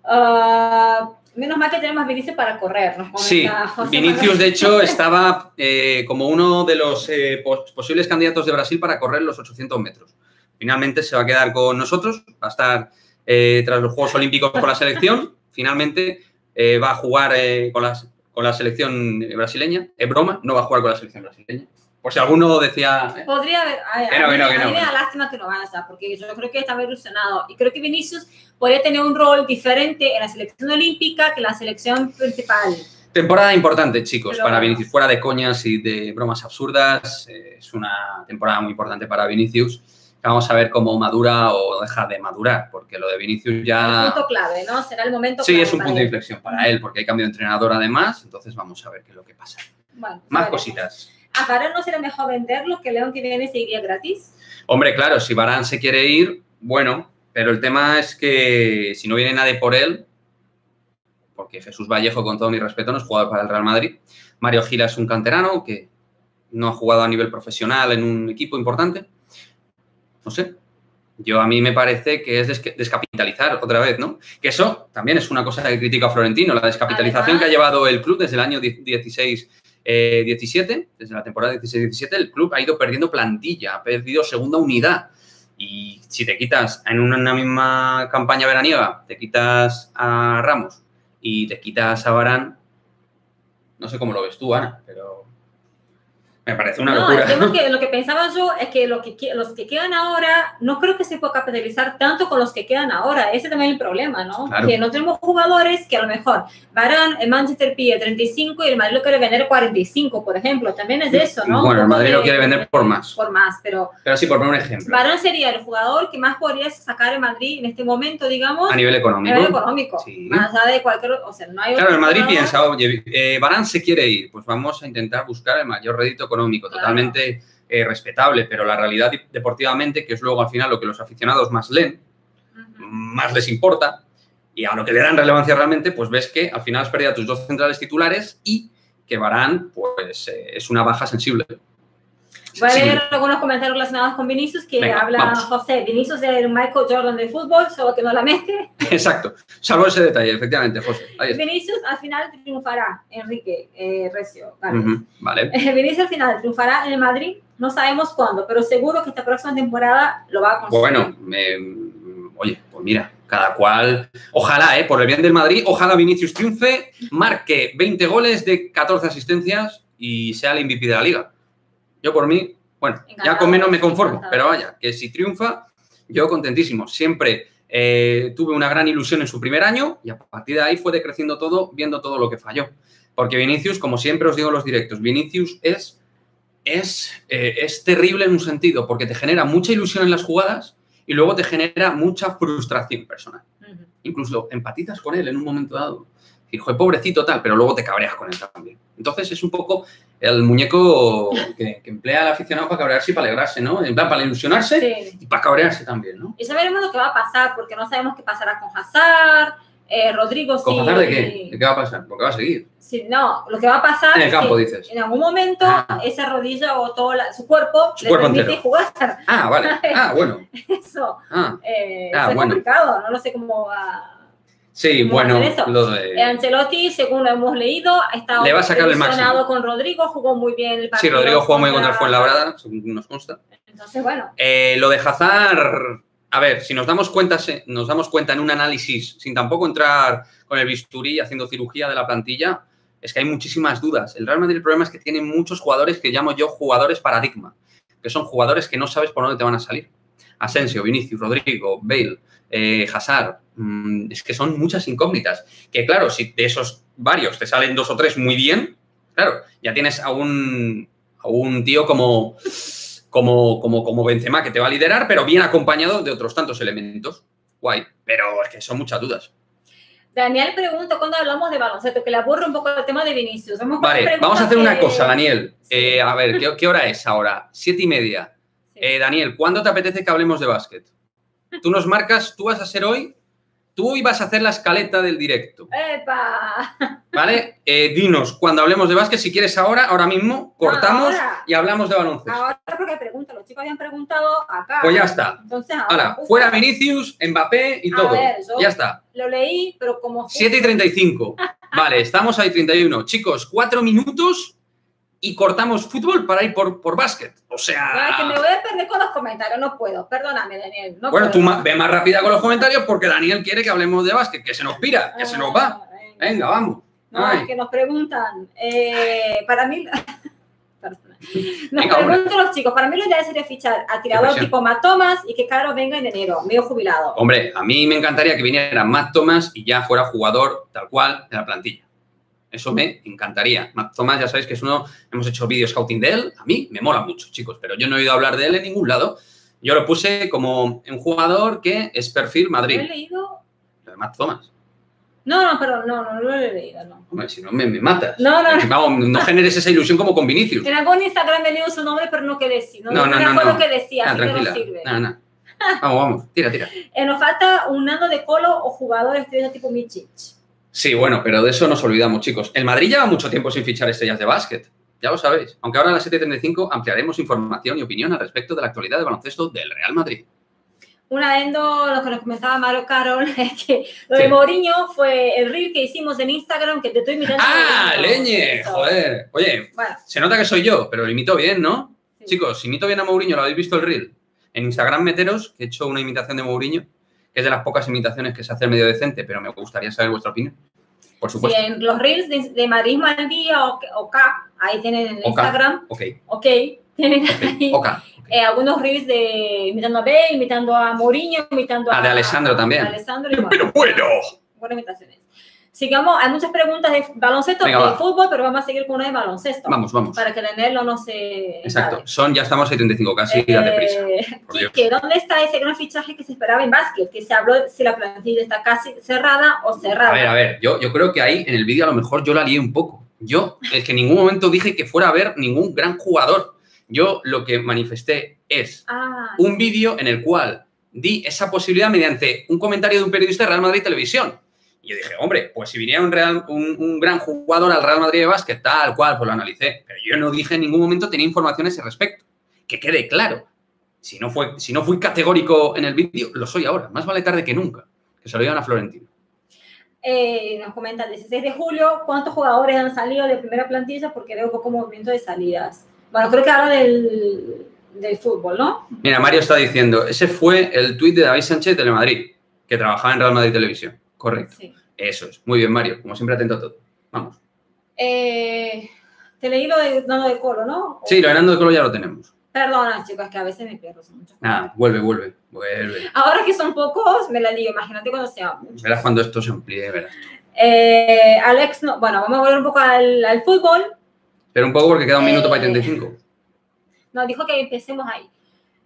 Ah, menos mal que tenemos a Vinicius para correr. Sí, José Vinicius Manuel. de hecho estaba eh, como uno de los eh, pos- posibles candidatos de Brasil para correr los 800 metros. Finalmente se va a quedar con nosotros, va a estar eh, tras los Juegos Olímpicos con la selección. Finalmente eh, va a jugar eh, con, las- con la selección brasileña. Es broma, no va a jugar con la selección brasileña. Por si alguno decía... eh, Podría haber. A, a Que no, mí, que no, a que mí no, me da lástima que no vaya, porque yo creo que está ilusionado. Y creo que Vinicius podría tener un rol diferente en la selección olímpica que en la selección principal. Temporada importante, chicos, Pero para. Vinicius. Fuera de coñas y de bromas absurdas, es una temporada muy importante para Vinicius. Vamos a ver cómo madura o deja de madurar, porque lo de Vinicius Un ya... punto clave, ¿no? Será el momento. Sí, clave es un punto de inflexión para él, porque hay cambio de entrenador además, entonces vamos a ver qué es lo que pasa. Bueno, Más cositas. ¿A Varane no será mejor venderlo que León que viene seguiría gratis? Hombre, claro, si Barán se quiere ir, bueno, pero el tema es que si no viene nadie por él, porque Jesús Vallejo, con todo mi respeto, no es jugador para el Real Madrid. Mario Gila es un canterano que no ha jugado a nivel profesional en un equipo importante. No sé. Yo a mí me parece que es descapitalizar otra vez, ¿no? Que eso también es una cosa que critica Florentino, la descapitalización Además- que ha llevado el club desde el año 16 eh, 17, desde la temporada 16-17, el club ha ido perdiendo plantilla, ha perdido segunda unidad. Y si te quitas en una, una misma campaña veraniega, te quitas a Ramos y te quitas a Barán, no sé cómo lo ves tú, Ana, pero me parece una no, locura. el que lo que pensaba yo es que, lo que los que quedan ahora, no creo que se pueda capitalizar tanto con los que quedan ahora. Ese también es el problema, ¿no? Claro. Que no tenemos jugadores que a lo mejor Varane, el Manchester pide 35 y el Madrid lo quiere vender 45, por ejemplo. También es eso, ¿no? Bueno, el Madrid lo quiere vender por más. Por más, pero Pero sí, por poner un ejemplo, Varane sería el jugador que más podría sacar el Madrid en este momento, digamos, a nivel a económico. nivel económico. Sí. Más allá de cualquier, o sea, no hay Claro, el Madrid jugador. piensa, oye, eh, Barán se quiere ir, pues vamos a intentar buscar el mayor rédito económico, Claro. totalmente eh, respetable, pero la realidad deportivamente, que es luego al final lo que los aficionados más leen, más les importa, y a lo que le dan relevancia realmente, pues ves que al final has perdido a tus dos centrales titulares y que Barán, pues, eh, es una baja sensible. Voy a leer algunos comentarios relacionados con Vinicius que Venga, habla vamos. José. Vinicius es el Michael Jordan del fútbol, solo que no la mezcle. Exacto, salvo ese detalle, efectivamente, José. Ahí está. Vinicius al final triunfará, Enrique eh, Recio. Gálvez. Ujú, Vale. Eh, Vinicius al final triunfará en el Madrid, no sabemos cuándo, pero seguro que esta próxima temporada lo va a conseguir. Bueno, eh, oye, pues mira, cada cual. Ojalá, ¿eh? Por el bien del Madrid, ojalá Vinicius triunfe, marque 20 goles de 14 asistencias y sea el MVP de la liga. Yo por mí, bueno, ya con menos me conformo, encantado. pero vaya, que si triunfa, yo contentísimo. Siempre eh, tuve una gran ilusión en su primer año y a partir de ahí fue decreciendo todo, viendo todo lo que falló. Porque Vinicius, como siempre os digo en los directos, Vinicius es, es, eh, es terrible en un sentido, porque te genera mucha ilusión en las jugadas y luego te genera mucha frustración personal. Incluso empatizas con él en un momento dado. Hijo pobrecito tal, pero luego te cabreas con él también. Entonces es un poco el muñeco que, que emplea el aficionado para cabrearse y para alegrarse, ¿no? En plan, para ilusionarse Sí. y para cabrearse también, ¿no? Y ya veremos lo que va a pasar, porque no sabemos qué pasará con Hazard, eh, Rodrigo ¿Con sí. Hazard de qué? ¿De qué va a pasar? Porque va a seguir. sí, no, lo que va a pasar En el es campo, que dices. en algún momento Ah. esa rodilla o todo la- su cuerpo Su le cuerpo permite entero. jugar. Ah, vale. Ah, bueno. Eso, Ah, eh, Ah, eso es bueno. complicado, no lo sé cómo va. Sí, ¿Cómo bueno, lo Eh, de... Ancelotti, según lo hemos leído, ha estado Le va a sacar el máximo. con Rodrigo, jugó muy bien el Sí, partido. Rodrigo juega muy bien contra el Fuenlabrada, según nos consta. Entonces, bueno, Eh, lo de Hazard, a ver, si nos damos cuenta, nos damos cuenta en un análisis, sin tampoco entrar con el bisturí haciendo cirugía de la plantilla, es que hay muchísimas dudas. El Real Madrid el problema es que tiene muchos jugadores que llamo yo jugadores paradigma, que son jugadores que no sabes por dónde te van a salir. Asensio, Vinicius, Rodrigo, Bale, eh, Hazard, mm, es que son muchas incógnitas. Que claro, si de esos varios te salen dos o tres muy bien, claro, ya tienes a un, a un tío como, como, como, como Benzema que te va a liderar, pero bien acompañado de otros tantos elementos. Guay, pero es que son muchas dudas. Daniel pregunta cuando hablamos de baloncesto, que le aburre un poco el tema de Vinicius. Vale, vamos a hacer una que- cosa, Daniel. Sí. Eh, a ver, ¿qué, qué hora es ahora? Siete y media. Sí. Eh, Daniel, ¿cuándo te apetece que hablemos de básquet? Tú nos marcas, tú vas a ser hoy, tú hoy vas a hacer la escaleta del directo, ¡Epa! ¿vale? Eh, dinos, cuando hablemos de básquet, si quieres ahora, ahora mismo, cortamos ahora. y hablamos de baloncesto. Ahora porque pregunta, los chicos habían preguntado acá. Pues ya está. Entonces, ahora. Fuera Vinicius, Mbappé y A todo. ver, yo- Ya está. Lo leí, pero como... 7 y 35. Vale, estamos ahí 31. Chicos, cuatro minutos y cortamos fútbol para ir por, por básquet. O Ay, sea. que me voy a perder con los comentarios, no puedo. Perdóname, Daniel. No Bueno, puedo. tú ve más rápida con los comentarios porque Daniel quiere que hablemos de básquet, que se nos pira, que se nos va. Ah, venga. Venga, vamos. No, es que nos preguntan. eh, para mí. Nos Venga, hombre. preguntan los chicos. Para mí lo ideal sería fichar a tirador tipo Matomas y que Caro venga en enero, medio jubilado. Hombre, a mí me encantaría que viniera Matt Thomas y ya fuera jugador tal cual de la plantilla. Eso me encantaría. Matt Thomas, ya sabéis que es uno, hemos hecho vídeo scouting de él. A mí me mola mucho, chicos, pero yo no he oído hablar de él en ningún lado. Yo lo puse como un jugador que es perfil ¿Lo he Madrid. leído? Lo de Matt Thomas. No, no, perdón, no, no, no lo he leído, no. Hombre, si no me, me matas. No, no, no. Vamos, no generes esa ilusión como con Vinicius. En algún Instagram he leído su nombre, pero no que decía. No, No, no, no, acuerdo no. qué decía, Ah, así que no tranquila. sirve. No, no. Vamos, vamos. Tira, tira. Eh, nos falta un nano de colo o jugador estrella tipo Michic. Sí, bueno, pero de eso nos olvidamos, chicos. El Madrid lleva mucho tiempo sin fichar estrellas de básquet. Ya lo sabéis. Aunque ahora a las 7.35 ampliaremos información y opinión al respecto de la actualidad de baloncesto del Real Madrid. Un adendo, lo que nos comentaba Mario Carol, es que lo de. Mourinho fue el reel que hicimos en Instagram que te estoy mirando. ¡Ah, Eso. leñe! Joder. Oye, Bueno, se nota que soy yo, pero lo imito bien, ¿no? sí. Chicos, si imito bien a Mourinho, ¿lo habéis visto el reel? En Instagram meteros, que he hecho una imitación de Mourinho, es de las pocas imitaciones que se hace medio decente, pero me gustaría saber vuestra opinión. Por Sí, supuesto. en los reels de, de Madridismo al día o, o K, ahí tienen en. Instagram, Ok, ok, tienen ahí ok. eh, algunos reels de imitando a Bale, imitando a Mourinho, imitando a... Ah, de Alessandro también. a Alessandro y Pero bueno. buenas imitaciones. Sigamos, hay muchas preguntas de baloncesto, Venga, de va. fútbol, pero vamos a seguir con una de baloncesto. Vamos, vamos. Para que Daniel no se... Exacto. Son, ya estamos a 35 casi, Eh, date prisa. Dios. Quique, ¿dónde está ese gran fichaje que se esperaba en básquet? Que se habló si la plantilla está casi cerrada o cerrada. A ver, a ver, yo, yo creo que ahí en el vídeo a lo mejor yo la lié un poco. Yo es que en ningún momento dije que fuera a haber ningún gran jugador. Yo lo que manifesté es Ah, un vídeo en el cual di esa posibilidad mediante un comentario de un periodista de Real Madrid Televisión. Y yo dije, hombre, pues si viniera un, real, un, un gran jugador al Real Madrid de básquet, tal cual, pues lo analicé. Pero yo no dije en ningún momento, tenía información a ese respecto. Que quede claro. Si no, fue, si no fui categórico en el vídeo, lo soy ahora. Más vale tarde que nunca. Que se lo digan a Florentino. eh, nos comenta el 16 de julio, ¿cuántos jugadores han salido de primera plantilla? Porque veo poco movimiento de salidas. Bueno, creo que habla del, del fútbol, ¿no? Mira, Mario está diciendo, ese fue el tuit de David Sánchez de Telemadrid, que trabajaba en Real Madrid Televisión. Correcto. Sí. Eso es. Muy bien, Mario. Como siempre, atento a todo. Vamos. Eh, te leí lo de Nano de Colo, ¿no? Sí, lo de Nando de Colo ya lo tenemos. Perdona, chicos, que a veces me pierdo. son muchos. Nada, vuelve, vuelve, vuelve. Ahora que son pocos, me la lío. Imagínate cuando muchos. Verás cuando esto se amplíe, verás. Eh, Alex, no, bueno, vamos a volver un poco al, al fútbol. Pero un poco porque queda un minuto para Eh, 35. No, dijo que empecemos ahí.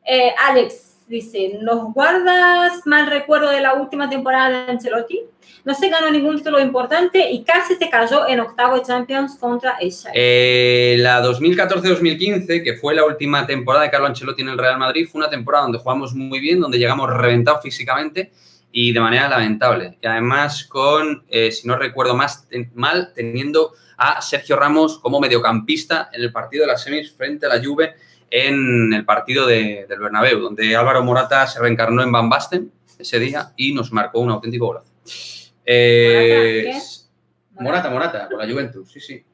Eh, Alex dice, ¿nos guardas mal recuerdo de la última temporada de Ancelotti? No se ganó ningún título importante y casi se cayó en octavo de Champions contra el. Eh, la 2014-2015, que fue la última temporada de Carlo Ancelotti en el Real Madrid, fue una temporada donde jugamos muy bien, donde llegamos reventados físicamente y de manera lamentable. Y además con, eh, si no recuerdo más ten- mal, teniendo a Sergio Ramos como mediocampista en el partido de las semis frente a la Juve en el partido de- del Bernabéu, donde Álvaro Morata se reencarnó en Van Basten ese día y nos marcó un auténtico golazo. Eh, ¿Morata? Morata, Morata, con la Juventus, sí, sí.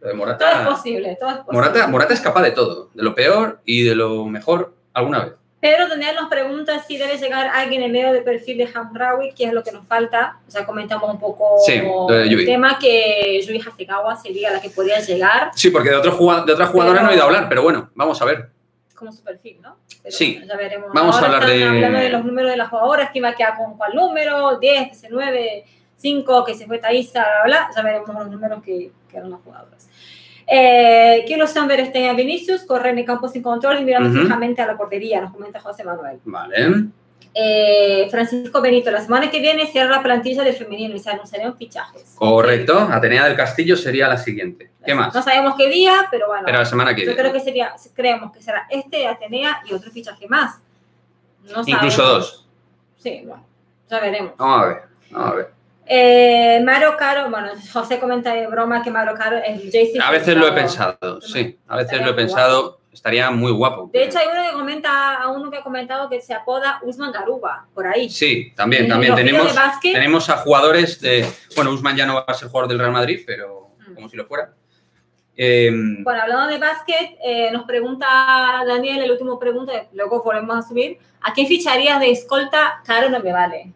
Lo de Todo es posible, todo es posible. Morata, Morata es capaz de todo, de lo peor y de lo mejor alguna vez. Pedro Daniel nos pregunta si debe llegar alguien en medio del perfil de Hamraoui, que es lo que nos falta. Ya comentamos un poco Sí, de Yui. el tema que Yui Hasegawa sería la que podría llegar Sí, porque de, otro jugad- de otra jugadora Pero- no he oído hablar, pero bueno, vamos a ver. como su perfil, ¿no? Pero Sí. bueno, ya veremos. Vamos a Ahora hablar están de- hablando de los números de las jugadoras, quién va a quedar con cuál número, 10, 19, 5, que se fue Thaisa, bla, bla, bla. Ya veremos los números que quedaron las jugadoras. Eh, quiero saber este a Vinicius, correr en el campo sin control y mirando Ujú. fijamente a la portería, nos comenta José Manuel. Vale. Eh, Francisco Benito, la semana que viene cierra la plantilla del femenino y se anunciarán fichajes. Correcto. Atenea del Castillo sería la siguiente. ¿Qué más? No sabemos qué día, pero bueno. Pero la semana que yo viene. creo que sería, creemos que será este Atenea y otro fichaje más. No Incluso sabemos. dos. Sí, bueno, ya veremos. Vamos a ver. Vamos a ver. Eh, Mario Caro, bueno, José comenta de broma que Mario Caro es JC. A veces lo he pensado, sí. A veces lo he pensado. Estaría muy guapo. De hecho, hay uno que comenta, a uno que ha comentado que se apoda Usman Garuba, por ahí. Sí, también, también. Tenemos, tenemos a jugadores de. Bueno, Usman ya no va a ser jugador del Real Madrid, pero Mm. como si lo fuera. Eh, Bueno, hablando de básquet, eh, nos pregunta Daniel, el último pregunta, luego volvemos a subir. ¿A quién ficharías de escolta? Caro no me vale.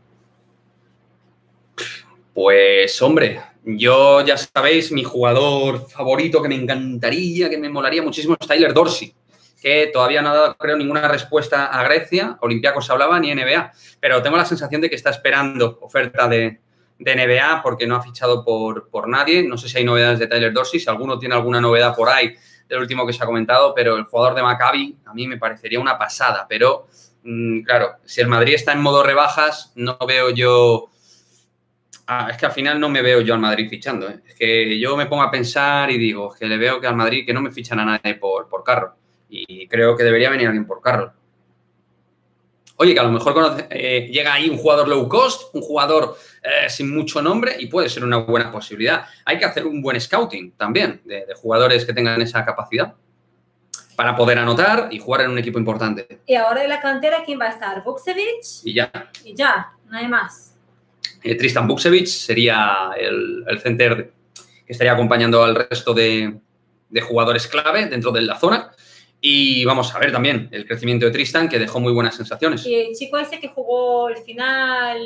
Pues hombre, yo ya sabéis, mi jugador favorito que me encantaría, que me molaría muchísimo es Tyler Dorsey, que todavía no ha dado, creo, ninguna respuesta a Grecia, Olympiacos hablaba, ni NBA, pero tengo la sensación de que está esperando oferta de, de NBA porque no ha fichado por, por nadie. No sé si hay novedades de Tyler Dorsey, si alguno tiene alguna novedad por ahí del último que se ha comentado, pero el jugador de Maccabi a mí me parecería una pasada, pero mm, claro, si el Madrid está en modo rebajas, no veo yo... Ah, es que al final no me veo yo al Madrid fichando. ¿eh? Es que yo me pongo a pensar y digo, es que le veo que al Madrid que no me fichan a nadie por, por carro. Y creo que debería venir alguien por carro. Oye, que a lo mejor conoce- eh, llega ahí un jugador low cost, un jugador eh, sin mucho nombre y puede ser una buena posibilidad. Hay que hacer un buen scouting también de, de jugadores que tengan esa capacidad para poder anotar y jugar en un equipo importante. Y ahora de la cantera, ¿quién va a estar? Buksevich Y ya, y ya, nadie más. Eh, Tristan Buksevich sería el, el center que estaría acompañando al resto de, de jugadores clave dentro de la zona. Y vamos a ver también el crecimiento de Tristan, que dejó muy buenas sensaciones. Y el chico ese que jugó el final,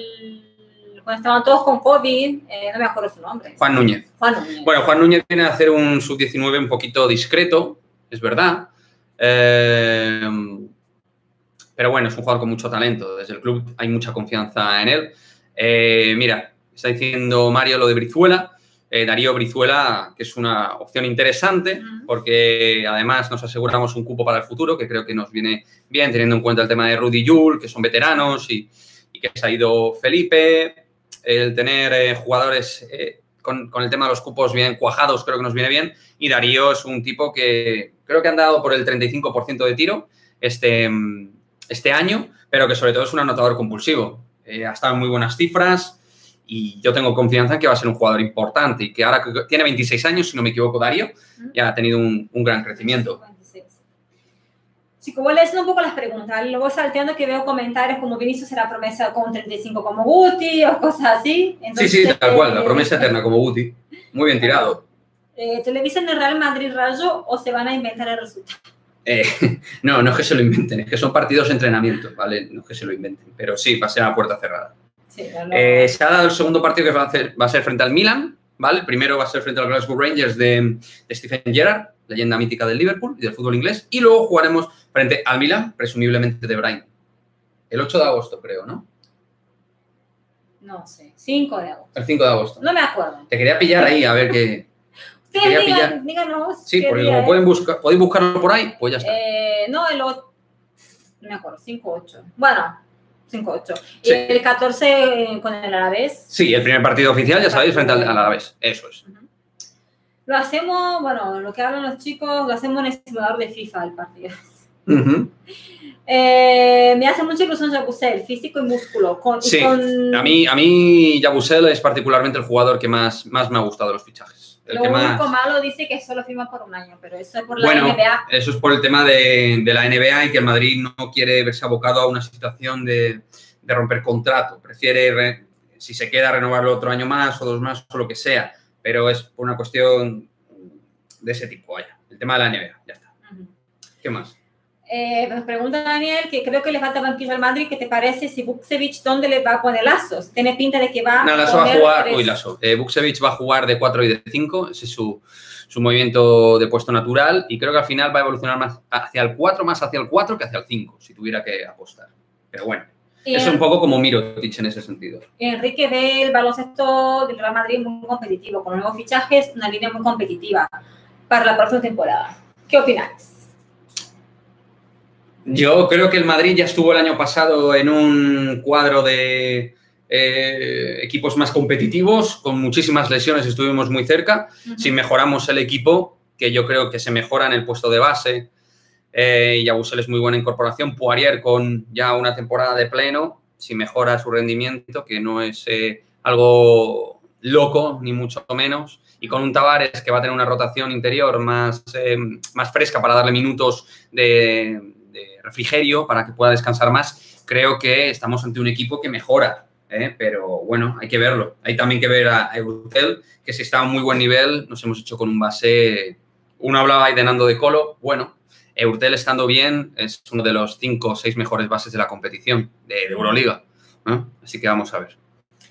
cuando estaban todos con COVID, eh, no me acuerdo su nombre. Juan Núñez. Juan Núñez. Bueno, Juan Núñez viene a hacer un sub-19 un poquito discreto, es verdad. Eh, pero bueno, es un jugador con mucho talento. Desde el club hay mucha confianza en él. Eh, mira, está diciendo Mario lo de Brizuela. Eh, Darío Brizuela, que es una opción interesante, porque además nos aseguramos un cupo para el futuro, que creo que nos viene bien, teniendo en cuenta el tema de Rudy Yul, que son veteranos y, y que se ha ido Felipe. El tener eh, jugadores eh, con, con el tema de los cupos bien cuajados, creo que nos viene bien. Y Darío es un tipo que creo que han dado por el 35% de tiro este, este año, pero que sobre todo es un anotador compulsivo. Eh, ha estado en muy buenas cifras y yo tengo confianza en que va a ser un jugador importante y que ahora tiene 26 años, si no me equivoco, Darío, ya ha tenido un, un gran crecimiento. 56. Chico, voy leyendo un poco las preguntas. Lo voy salteando que veo comentarios como Vinicius será promesa con 35 como Guti o cosas así. Sí, Entonces, sí, tal cual, la eh, promesa eterna como Guti. Muy bien tirado. Eh, ¿Televisan el Real Madrid Rayo o se van a inventar el resultado? Eh, no, no es que se lo inventen, es que son partidos de entrenamiento, ¿vale? No es que se lo inventen, pero sí, va a ser a puerta cerrada. Sí, Eh, se ha dado el segundo partido que va a, hacer- va a ser frente al Milan, ¿vale? El primero va a ser frente al Glasgow Rangers de, de Stephen Gerrard, leyenda mítica del Liverpool y del fútbol inglés, y luego jugaremos frente al Milan, presumiblemente de Brian. El 8 de agosto, creo, ¿no? no sé, 5 de agosto. El 5 de agosto. No me acuerdo. Te quería pillar ahí a ver qué. Quería digan, díganos. Sí, porque como es. pueden buscar, podéis buscarlo por ahí, pues ya está. Eh, no, el, o- No me acuerdo, 5-8. Bueno, 5-8. Sí. Y el 14 con el Alavés. Sí, el primer partido oficial, ya sabéis, frente al, al Alavés. Eso es. Lo hacemos, bueno, lo que hablan los chicos, lo hacemos en el simulador de FIFA el partido. Ujú. Eh, me hace mucha ilusión Jabusel, físico y músculo. Con, y Sí, con- A mí, a mí Yabusel es particularmente el jugador que más, más me ha gustado de los fichajes. El lo único malo dice que solo firma por un año, pero eso es por la Bueno, NBA. eso es por el tema de, de la NBA y que el Madrid no quiere verse abocado a una situación de, de romper contrato. Prefiere, re- si se queda, renovarlo otro año más o dos más o lo que sea. Pero es por una cuestión de ese tipo, vaya. El tema de la NBA, ya está. ¿Qué más? Eh, nos pregunta Daniel que creo que le falta banquillo al Madrid. ¿Qué te parece si Buksevich dónde le va a poner lazos? Tiene pinta de que va No, Lasso va a jugar. Uy, Lasso. Eh, Buksevich va a jugar de 4 y de 5. Ese es su, su movimiento de puesto natural. Y creo que al final va a evolucionar más hacia el 4, más hacia el 4 que hacia el 5, si tuviera que apostar. Pero bueno, Y es en- un poco como Mirotic en ese sentido. Enrique ve el baloncesto del Real Madrid muy competitivo, con nuevos fichajes, una línea muy competitiva para la próxima temporada. ¿Qué opináis? Yo creo que el Madrid ya estuvo el año pasado en un cuadro de eh, equipos más competitivos, con muchísimas lesiones, estuvimos muy cerca. Si mejoramos el equipo, que yo creo que se mejora en el puesto de base, eh, y Abusel es muy buena incorporación, Poirier con ya una temporada de pleno, si mejora su rendimiento, que no es eh, algo loco, ni mucho menos, y con un Tavares que va a tener una rotación interior más, eh, más fresca para darle minutos de, de refrigerio para que pueda descansar más, creo que estamos ante un equipo que mejora. ¿eh? Pero bueno, hay que verlo. Hay también que ver a Eurtel, que si está a muy buen nivel, nos hemos hecho con un base. Uno hablaba ahí de Nando de Colo. Bueno, Eurtel estando bien es uno de los cinco o seis mejores bases de la competición de, Euroliga. Así que vamos a ver.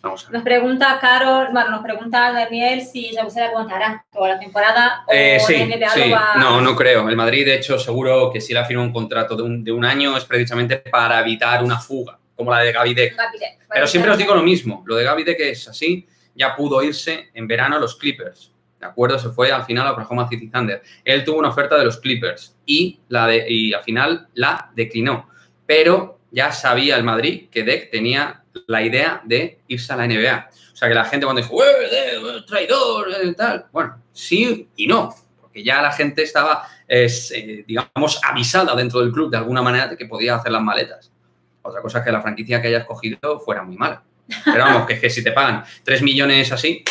Vamos a ver. Nos pregunta Carol, bueno, nos pregunta Daniel si Jabusel aguantará toda la temporada o Eh, sí, NBA sí. va No, no creo. El Madrid, de hecho, seguro que si le ha firmado un contrato de un, de un año es precisamente para evitar una fuga, como la de Gavidec. Gavidec. Pero siempre os digo lo mismo, lo de que es así, ya pudo irse en verano a los Clippers. ¿De acuerdo? Se fue al final a Oklahoma City Thunder. Él tuvo una oferta de los Clippers y, la de, y al final la declinó. Pero ya sabía el Madrid que Deck tenía la idea de irse a la NBA. O sea que la gente cuando dijo, "Eh, eh, traidor, eh, tal. Bueno, sí y no. Porque ya la gente estaba, es, eh, digamos, avisada dentro del club de alguna manera de que podía hacer las maletas. Otra cosa es que la franquicia que haya escogido fuera muy mala. Pero vamos, que, es que si te pagan 3 millones así,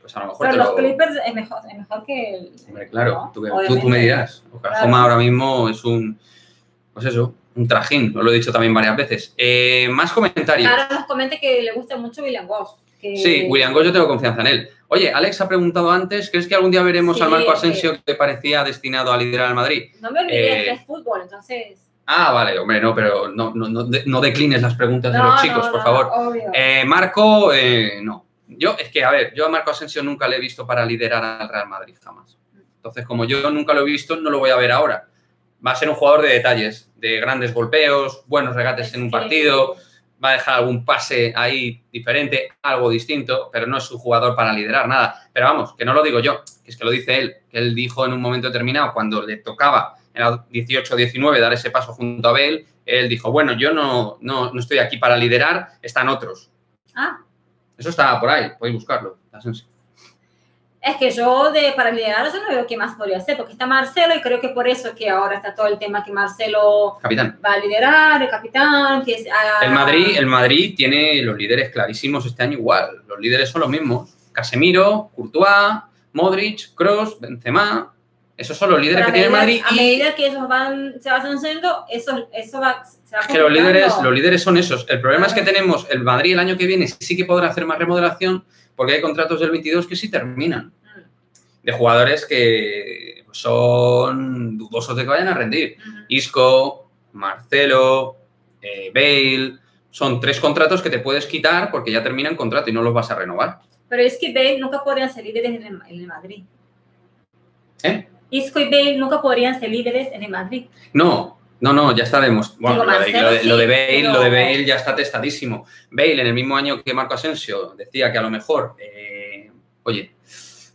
pues a lo mejor Pero te los lo... Clippers es mejor, es mejor que el. Hombre, claro, ¿no? tú, tú me dirás. Oklahoma Claro. ahora mismo es un, pues eso, un trajín, os lo he dicho también varias veces. Eh, más comentarios. Ahora nos comenta que le gusta mucho William Goss. que- Sí, William Goss, yo tengo confianza en él. Oye, Alex ha preguntado antes, ¿crees que algún día veremos Sí, al Marco eh. Asensio que parecía destinado a liderar al Madrid? No me olvidé Eh, que es fútbol, entonces. Ah, vale, hombre, no, pero no, no, no, no declines las preguntas de los chicos, por favor. obvio. Eh, Marco, eh, no. Yo, es que, a ver, yo a Marco Asensio nunca le he visto para liderar al Real Madrid, jamás. Entonces, como yo nunca lo he visto, no lo voy a ver ahora. Va a ser un jugador de detalles, de grandes golpeos, buenos regates en un partido, va a dejar algún pase ahí diferente, algo distinto, pero no es un jugador para liderar nada. Pero vamos, que no lo digo yo, que es que lo dice él, que él dijo en un momento determinado, cuando le tocaba en la 18-19 dar ese paso junto a Bale, él dijo, bueno, yo no, no, no estoy aquí para liderar, están otros. Ah, Eso está por ahí, podéis buscarlo. Asensio. Es que yo de para liderar yo no veo qué más podría hacer, porque está Marcelo y creo que por eso que ahora está todo el tema que Marcelo Capitán. va a liderar, el capitán, que es, ah, El Madrid, el Madrid tiene los líderes clarísimos este año igual. Los líderes son los mismos. Casemiro, Courtois, Modric, Kroos, Benzema. Esos son los líderes que a tiene el medida- Madrid. A y medida que ellos van, se van haciendo, eso, eso va, se va que los líderes, los líderes son esos. El problema es que tenemos el Madrid el año que viene sí que podrá hacer más remodelación porque hay contratos del 22 que sí terminan. De jugadores que son dudosos de que vayan a rendir. Isco, Marcelo, eh, Bale. Son tres contratos que te puedes quitar porque ya terminan contrato y no los vas a renovar. Pero es que Bale nunca podrían ser líderes en el, en el Madrid. ¿Eh? Isco y Bale nunca podrían ser líderes en el Madrid. No, no, no, ya está demostrado. Bueno, Digo, lo de, Marcelo lo de- lo de sí, Bale, lo de Bale ya está testadísimo. Bale, en el mismo año que Marco Asensio, decía que a lo mejor, eh, oye,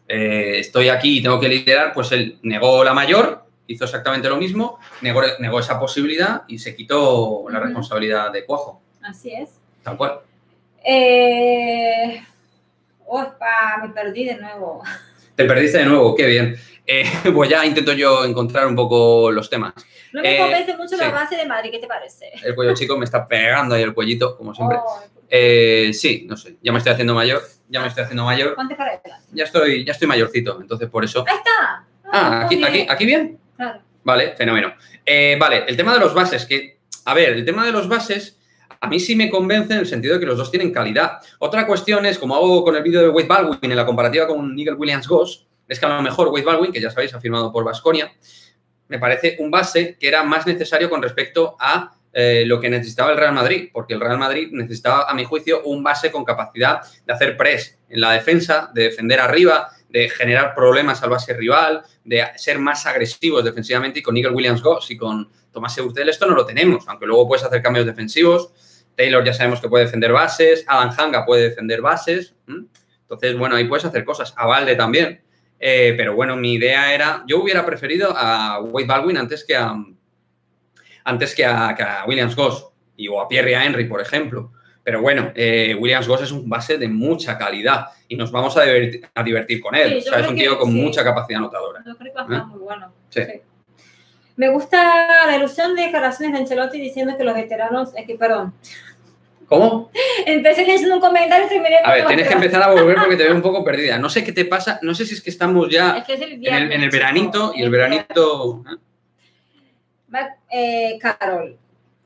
eh, estoy aquí y tengo que liderar, pues él negó la mayor hizo exactamente lo mismo, negó, negó esa posibilidad y se quitó la responsabilidad de Cuajo. Así es. Tal cual. Eh... Opa, me perdí de nuevo. Te perdiste de nuevo, qué bien. Eh, pues ya intento yo encontrar un poco los temas. No me Eh, convence mucho la base de Madrid, ¿qué te parece? El cuello chico me está pegando ahí el cuellito, como siempre. Oh, Eh, sí, no sé, ya me estoy haciendo mayor, ya me estoy haciendo mayor, ponte para adelante. ya estoy, ya estoy mayorcito, entonces por eso. Ahí está. Ah, aquí, muy aquí, bien. aquí bien. Claro. Vale, fenómeno. Eh, vale, el tema de los bases, que, a ver, el tema de los bases, a mí sí me convence en el sentido de que los dos tienen calidad. Otra cuestión es, como hago con el vídeo de Wade Baldwin en la comparativa con Nigel Williams Goss, es que a lo mejor Wade Baldwin, que ya sabéis, ha firmado por Basconia, me parece un base que era más necesario con respecto a eh, lo que necesitaba el Real Madrid, porque el Real Madrid necesitaba, a mi juicio, un base con capacidad de hacer press en la defensa, de defender arriba, de generar problemas al base rival, de ser más agresivos defensivamente y con Nigel Williams Goss y con Tomás Eurtel esto no lo tenemos, aunque luego puedes hacer cambios defensivos. Taylor ya sabemos que puede defender bases, Adam Hanga puede defender bases. Entonces, bueno, ahí puedes hacer cosas. A Valde también. Eh, pero bueno, mi idea era, yo hubiera preferido a Wade Baldwin antes que a, antes que a, que a Williams Goss y, o a Pierre a Henry, por ejemplo. Pero bueno, eh, Williams Goss es un base de mucha calidad y nos vamos a divertir, a divertir con él. Sí, o sea, es un que tío con sí. mucha capacidad anotadora. Yo creo que va a estar ¿Eh? muy bueno. Sí. Me gusta la ilusión de declaraciones de Ancelotti diciendo que los veteranos, es que, perdón, ¿Cómo? empecé leyendo un comentario y terminé A ver, tienes que empezar a volver porque te veo un poco perdida. No sé qué te pasa, no sé si es que estamos ya Es que es el en el, en el chico, veranito y el veranito... ¿eh? Eh, Carol,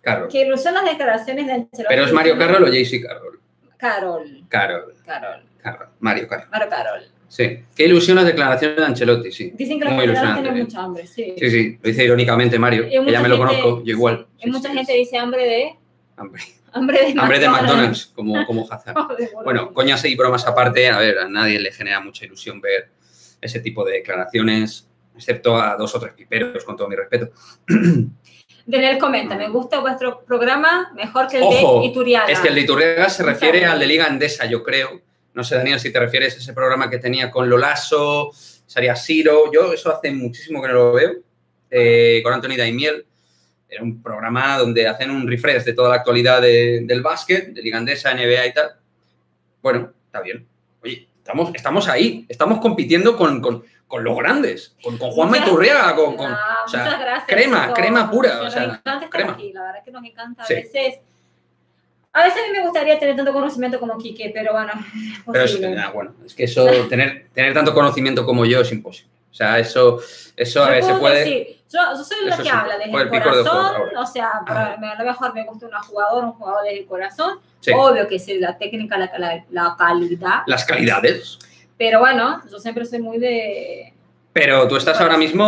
Carol. que ilusión las declaraciones de Ancelotti. ¿Pero es Mario Carroll o JC Carroll? Carol, Carroll. Carol, Carroll. Mario Carroll. Mario Carol. Sí. Qué ilusión las declaraciones de Ancelotti, sí. Dicen que los Muy ilusionante, tienen bien. mucha hambre, sí. Sí, sí. Lo dice irónicamente Mario, que ya me lo conozco, yo igual. Y Sí, mucha sí, gente sí. dice hambre de... Hambre. Hambre de Hambre de McDonald's, como, como Hazard. Bueno, coñas y bromas aparte, a ver, a nadie le genera mucha ilusión ver ese tipo de declaraciones, excepto a dos o tres piperos, con todo mi respeto. Denel comenta, me gusta vuestro programa mejor que el Ojo, de Ituriaga. Es que el de Iturriaga se refiere al de Liga Endesa, yo creo. No sé, Daniel, si te refieres a ese programa que tenía con Lolaso, Saria Siro. Yo eso hace muchísimo que no lo veo. eh, con Anthony Daimiel. Era un programa donde hacen un refresh de toda la actualidad de- del básquet, de Liga Endesa, NBA y tal. Bueno, está bien. Oye, estamos, estamos ahí. Estamos compitiendo con, con- con los grandes. Con, con Juanma Muchas- Iturriaga, con, con- Ah, o sea, muchas gracias, crema, crema pura, o Nos sea, encanta estar crema. aquí, la verdad es que nos encanta. A Sí. veces, a veces a mí me gustaría tener tanto conocimiento como Quique, pero bueno, es Pero es, bueno, es que eso, tener, tener tanto conocimiento como yo es imposible. O sea, eso, eso a se puedo puede. decir, yo, yo soy la que habla desde el de corazón, o sea, a lo mejor me gusta una jugadora, un jugador desde el corazón. Sí. Obvio que sí, la técnica, la, la- la calidad, Las calidades. pero bueno, yo siempre soy muy de... Pero tú estás ahora mismo,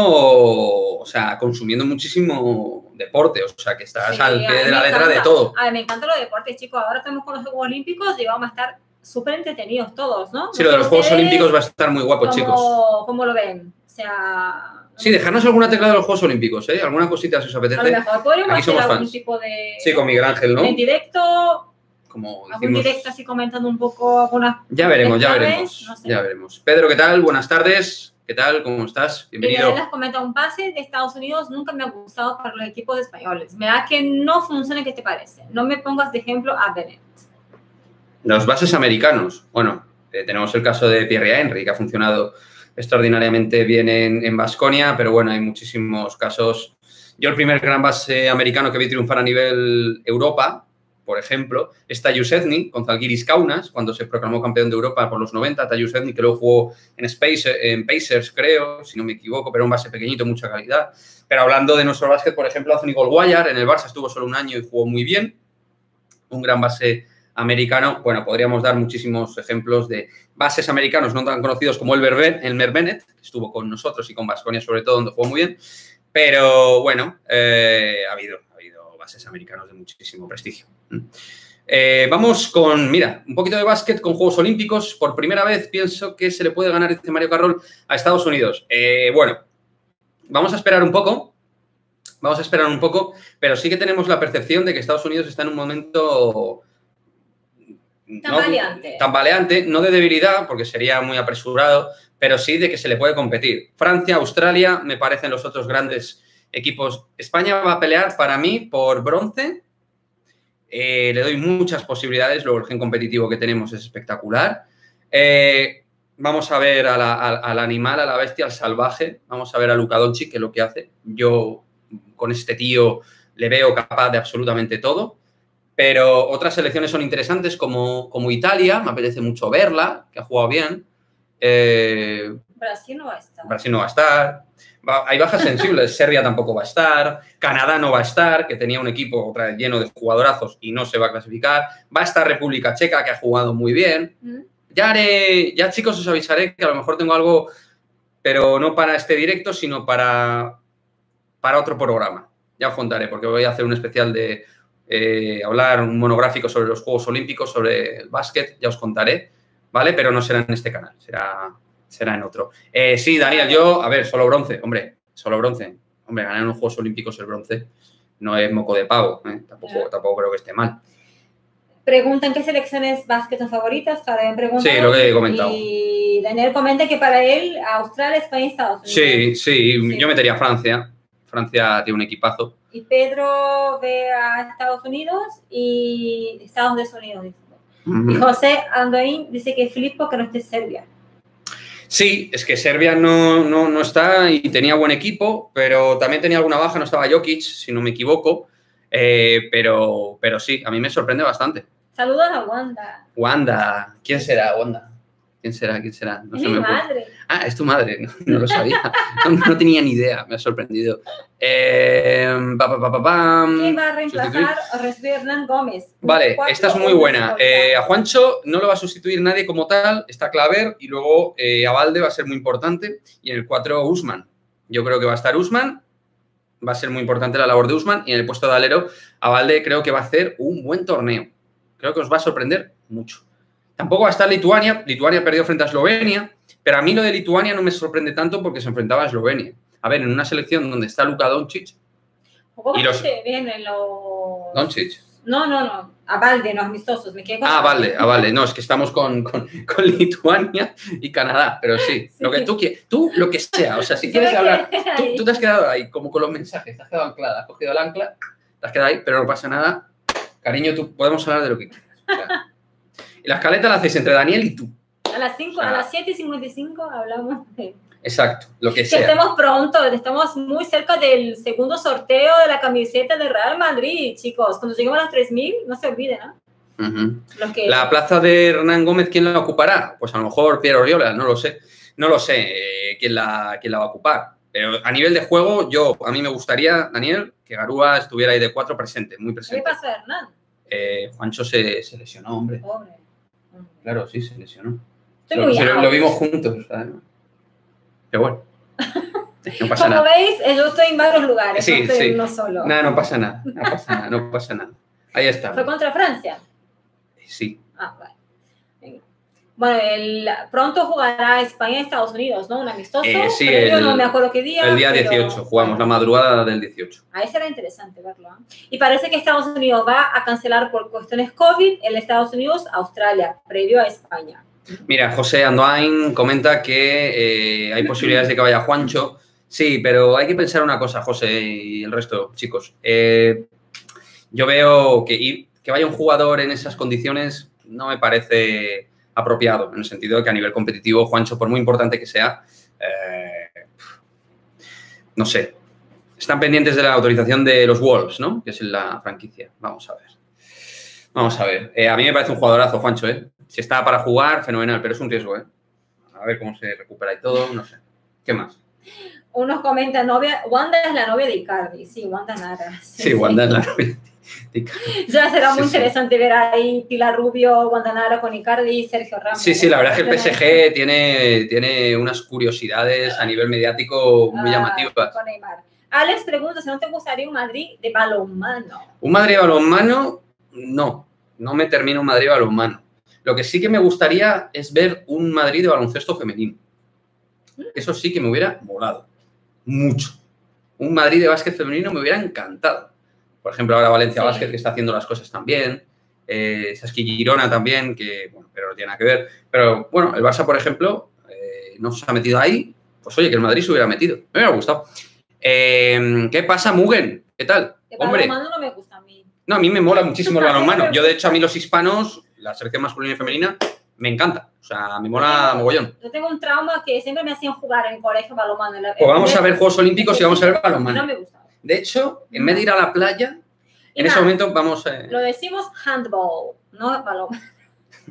o sea, consumiendo muchísimo deporte, o sea, que estás Sí, al pie de la letra de todo. A mí me encantan los deportes, chicos. Ahora estamos con los Juegos Olímpicos y vamos a estar súper entretenidos todos, ¿no? Sí, lo de los Juegos Olímpicos va a estar muy guapo, ¿cómo- chicos. ¿Cómo lo ven? Sea... Sí, dejarnos alguna tecla de los Juegos Olímpicos, ¿eh? Alguna cosita si os A lo apetece. mejor podríamos Aquí hacer algún fans. tipo de... Sí, con Miguel Ángel, ¿no? En directo, Como algún decimos. directo así comentando un poco algunas... Ya veremos, ya veremos. no sé. Ya veremos. Pedro, ¿qué tal? Buenas tardes. ¿Qué tal? ¿Cómo estás? Bienvenido. les comenta un pase de Estados Unidos nunca me ha gustado para los equipos españoles. Me da que no funciona, ¿qué te parece? No me pongas de ejemplo a Bennett. Los bases americanos. Bueno, eh, tenemos el caso de Pierre Henry, que ha funcionado extraordinariamente bien en Vasconia, pero bueno, hay muchísimos casos. Yo el primer gran base americano que vi triunfar a nivel Europa, por ejemplo, es Tayus Edney con Zalgiris Kaunas, cuando se proclamó campeón de Europa por los 90. Tayus Edney, que luego jugó en, Space, en Pacers, creo, si no me equivoco, pero un base pequeñito, mucha calidad. Pero hablando de nuestro básquet, por ejemplo, Anthony Goldwire en el Barça estuvo solo un año y jugó muy bien. Un gran base americano. Bueno, podríamos dar muchísimos ejemplos de bases americanos no tan conocidos como Elmer, Ben- Elmer Bennett, que estuvo con nosotros y con Vasconia sobre todo, donde jugó muy bien. Pero bueno, eh, ha, habido, ha habido bases americanos de muchísimo prestigio. Eh, vamos con, mira, un poquito de básquet con Juegos Olímpicos. Por primera vez pienso que se le puede ganar este Mario Carroll a Estados Unidos. Eh, bueno, vamos a esperar un poco. Vamos a esperar un poco, pero sí que tenemos la percepción de que Estados Unidos está en un momento Tambaleante. tambaleante, no de debilidad, porque sería muy apresurado, pero sí de que se le puede competir. Francia, Australia, me parecen los otros grandes equipos. España va a pelear para mí por bronce. Eh, le doy muchas posibilidades, luego el gen competitivo que tenemos es espectacular. Eh, vamos a ver al animal, a la bestia, al salvaje. Vamos a ver a Luca Doncic, que es lo que hace. Yo con este tío le veo capaz de absolutamente todo. Pero otras selecciones son interesantes como, como Italia, me apetece mucho verla, que ha jugado bien. Eh, Brasil no va a estar. Brasil no va a estar. hay bajas sensibles. Serbia tampoco va a estar. Canadá no va a estar, que tenía un equipo otra vez lleno de jugadorazos y no se va a clasificar. Va a estar República Checa, que ha jugado muy bien. Mm. Ya haré, ya chicos os avisaré que a lo mejor tengo algo, pero no para este directo, sino para, para otro programa. Ya os contaré, porque voy a hacer un especial de eh, hablar un monográfico sobre los Juegos Olímpicos, sobre el básquet, ya os contaré, ¿vale? Pero no será en este canal, será, será en otro. Eh, sí, Daniel, yo, a ver, solo bronce, hombre, solo bronce. Hombre, ganar en los Juegos Olímpicos el bronce no es moco de pavo, ¿eh? tampoco, tampoco creo que esté mal. Preguntan qué selecciones básquet son favoritas, cada pregunta. Sí, lo que he comentado. Y Daniel comenta que para él Australia, España y Estados Unidos. Sí, sí, sí. yo metería a Francia. Francia tiene un equipazo. Y Pedro ve a Estados Unidos y Estados Unidos. Y José Andoín dice que flipo que no esté Serbia. Sí, es que Serbia no, no, está y tenía buen equipo, pero también tenía alguna baja, no estaba Jokic, si no me equivoco. Eh, pero, pero sí, a mí me sorprende bastante. Saludos a Wanda. Wanda, ¿quién será Wanda? ¿Quién será? ¿Quién será? No es mi madre. Ah, es tu madre. No, lo sabía. No, tenía ni idea. Me ha sorprendido. Eh, ¿Quién va a reemplazar a Hernán Gómez? Vale, esta es muy buena. Eh, a Juancho no lo va a sustituir nadie como tal. Está Claver y luego eh, a Valde va a ser muy importante. Y en el 4, Usman. Yo creo que va a estar Usman. Va a ser muy importante la labor de Usman. Y en el puesto de alero, a Valde creo que va a hacer un buen torneo. Creo que os va a sorprender mucho. Tampoco va a estar Lituania. Lituania perdió frente a Eslovenia, pero a mí lo de Lituania no me sorprende tanto porque se enfrentaba a Eslovenia. A ver, en una selección donde está Luka Doncic. Jugó y los... bien en los... Doncic. No, no, no. A Valde, los amistosos. Me quedé ah, vale, a Valde. No, es que estamos con, con, con Lituania y Canadá. Pero sí, lo que tú quieras. Tú, lo que sea. O sea, si quieres hablar. Tú, tú, te has quedado ahí, como con los mensajes. Te has quedado anclada. Has cogido el ancla, te has quedado ahí, pero no pasa nada. Cariño, tú podemos hablar de lo que quieras. Y la escaleta la hacéis entre Daniel y tú. A las 5, a las 7 y 55 hablamos de... Exacto, lo que, que sea. estemos pronto, estamos muy cerca del segundo sorteo de la camiseta de Real Madrid, chicos. Cuando lleguemos a las 3.000, no se olviden, ¿no? La plaza de Hernán Gómez, ¿quién la ocupará? Pues a lo mejor Piero Oriola, no lo sé. No lo sé eh, quién, la, quién la va a ocupar. Pero a nivel de juego, yo, a mí me gustaría, Daniel, que Garúa estuviera ahí de cuatro presente, muy presente. ¿Qué pasa, Hernán? Eh, Juancho se, se, lesionó, hombre. Pobre. Claro, sí, se lesionó. Lo, lo, vimos juntos, ¿sabes? Pero bueno. No pasa Como veis, yo estoy en varios lugares, sí, no estoy sí. solo. Nada, no pasa nada, no pasa nada, no pasa nada. Ahí está. ¿Fue contra Francia? Sí. Ah, vale. Bueno, el, pronto jugará España y Estados Unidos, ¿no? Un amistoso. Eh, sí, el, no me acuerdo qué día. El día 18, jugamos la madrugada del 18. Ahí será interesante verlo. ¿eh? Y parece que Estados Unidos va a cancelar por cuestiones COVID el Estados Unidos Australia, previo a España. Mira, José Andoain comenta que eh, hay posibilidades de que vaya Juancho. Sí, pero hay que pensar una cosa, José y el resto, chicos. Eh, yo veo que, que vaya un jugador en esas condiciones no me parece apropiado, en el sentido de que a nivel competitivo, Juancho, por muy importante que sea, eh, no sé, están pendientes de la autorización de los Wolves, ¿no? Que es la franquicia. Vamos a ver. Vamos a ver. Eh, a mí me parece un jugadorazo, Juancho, ¿eh? Si está para jugar, fenomenal, pero es un riesgo, ¿eh? A ver cómo se recupera y todo, no sé. ¿Qué más? Unos comentan, novia, Wanda es la novia de Icardi. Sí, Wanda Nara. Sí, Wanda es la novia. Ya será muy interesante ver ahí Pilar Rubio, Guantanara con Icardi y Sergio Ramos. Sí, sí, la verdad es que el PSG tiene, tiene unas curiosidades a nivel mediático muy ah, llamativas. Alex pregunta si no te gustaría un Madrid de balonmano. Un Madrid de balonmano, no, no me termina un Madrid de balonmano. Lo que sí que me gustaría es ver un Madrid de baloncesto femenino. Eso sí que me hubiera molado. Mucho. Un Madrid de básquet femenino me hubiera encantado. Por ejemplo, ahora Valencia sí. que está haciendo las cosas también. Eh, Girona también, que, bueno, pero no tiene nada que ver. Pero bueno, el Barça, por ejemplo, eh, no se ha metido ahí, pues oye, que el Madrid se hubiera metido. Me hubiera gustado. Eh, ¿Qué pasa, Mugen? ¿Qué tal? El Hombre. no me gusta a mí. No, a mí me mola muchísimo el balonmano. Yo, de hecho, a mí los hispanos, la selección masculina y femenina, me encanta. O sea, me mola mogollón. Yo tengo un trauma que siempre me hacían jugar en el colegio balonmano. Pues vamos a ver Juegos Olímpicos y vamos a ver balonmano. No me gusta. De hecho, en vez de ir a la playa, Y en ese momento vamos... eh, Lo decimos handball, no balonmano.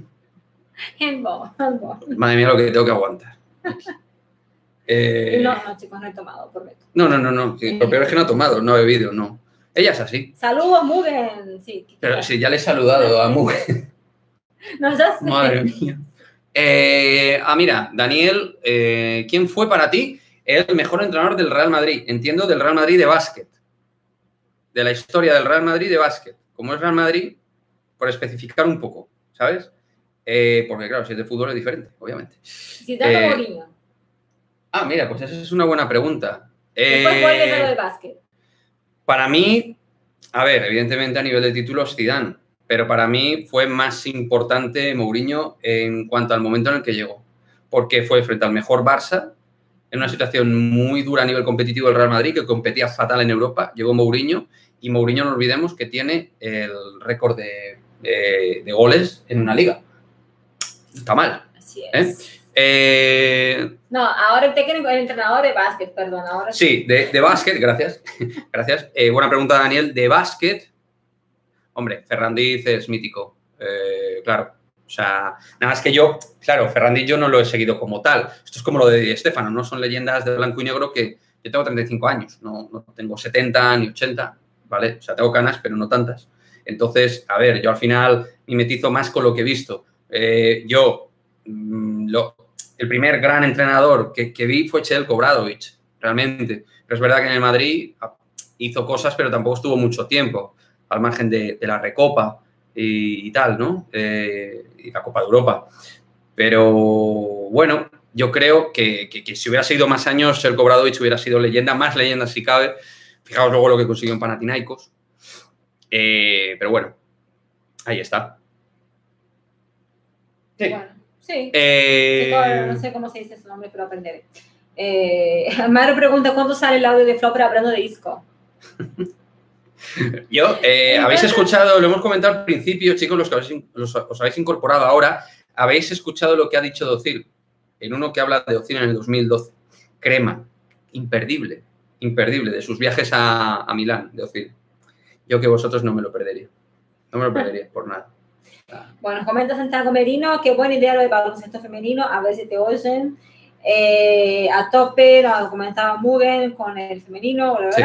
handball, handball. Madre mía, lo que tengo que aguantar. Eh, No, no, chicos, no he tomado, prometo. no, no, no, no. sí, Lo peor es que no ha tomado, no ha bebido, no. Ella es así. Saludos, Mugen. Sí, Pero sí, ya le he saludado a Mugen. No, ya sé. Madre mía. Eh, ah, mira, Daniel, eh, ¿quién fue para ti el mejor entrenador del Real Madrid? Entiendo del Real Madrid de básquet. De la historia del Real Madrid de básquet. Como es Real Madrid, por especificar un poco, ¿sabes? Eh, porque claro, si es de fútbol es diferente, obviamente. Zidane o Eh, Mourinho. Ah, mira, pues esa es una buena pregunta. Después Eh, a lo de básquet. Para mí, a ver, evidentemente a nivel de títulos Zidane, pero para mí fue más importante Mourinho en cuanto al momento en el que llegó, porque fue frente al mejor Barça, en una situación muy dura a nivel competitivo del Real Madrid, que competía fatal en Europa, llegó Mourinho, y Mourinho no olvidemos que tiene el récord de, de- de goles en una liga. Está mal. Así es. Eh, No, ahora el técnico, el entrenador de básquet, perdón. Ahora Sí, de, de básquet, gracias. gracias. Eh, buena pregunta, Daniel. De básquet, hombre, Ferrandiz es mítico, eh, claro. O sea, nada más que yo, claro, Ferrandiz yo no lo he seguido como tal. Esto es como lo de Estefano, no son leyendas de blanco y negro que yo tengo 35 años, no, tengo 70 ni 80, ¿vale? O sea, tengo canas, pero no tantas. Entonces, a ver, yo al final mimetizo más con lo que he visto. Eh, yo, mm, el primer gran entrenador que, vi fue Bradovic, realmente. Pero es verdad que en el Madrid hizo cosas, pero tampoco estuvo mucho tiempo, al margen de, la Recopa y, y tal, ¿no? Eh, y la Copa de Europa. Pero bueno, yo creo que, que- que si hubiera sido más años, Chelko Bradovic hubiera sido leyenda, más leyenda si cabe. Fijaos luego lo que consiguió en Panathinaikos. Eh, pero bueno, ahí está. Sí. Bueno, sí. Eh, no sé cómo se dice su nombre, pero aprenderé. Eh, Mario pregunta cuándo sale el audio de Flopper hablando de disco. Yo, eh, habéis escuchado, lo hemos comentado al principio, chicos, los que habéis los- os habéis incorporado ahora, habéis escuchado lo que ha dicho Docil, en uno que habla de Docil en el 2012. Crema, imperdible, imperdible, de sus viajes a, a Milán, de Docil. Yo que vosotros no me lo perdería, no me lo perdería por nada. Bueno, comenta Santiago Merino, qué buena idea lo de baloncesto femenino, a ver si te oyen. Eh, a tope, lo comentaba Mugen con el femenino, Sí.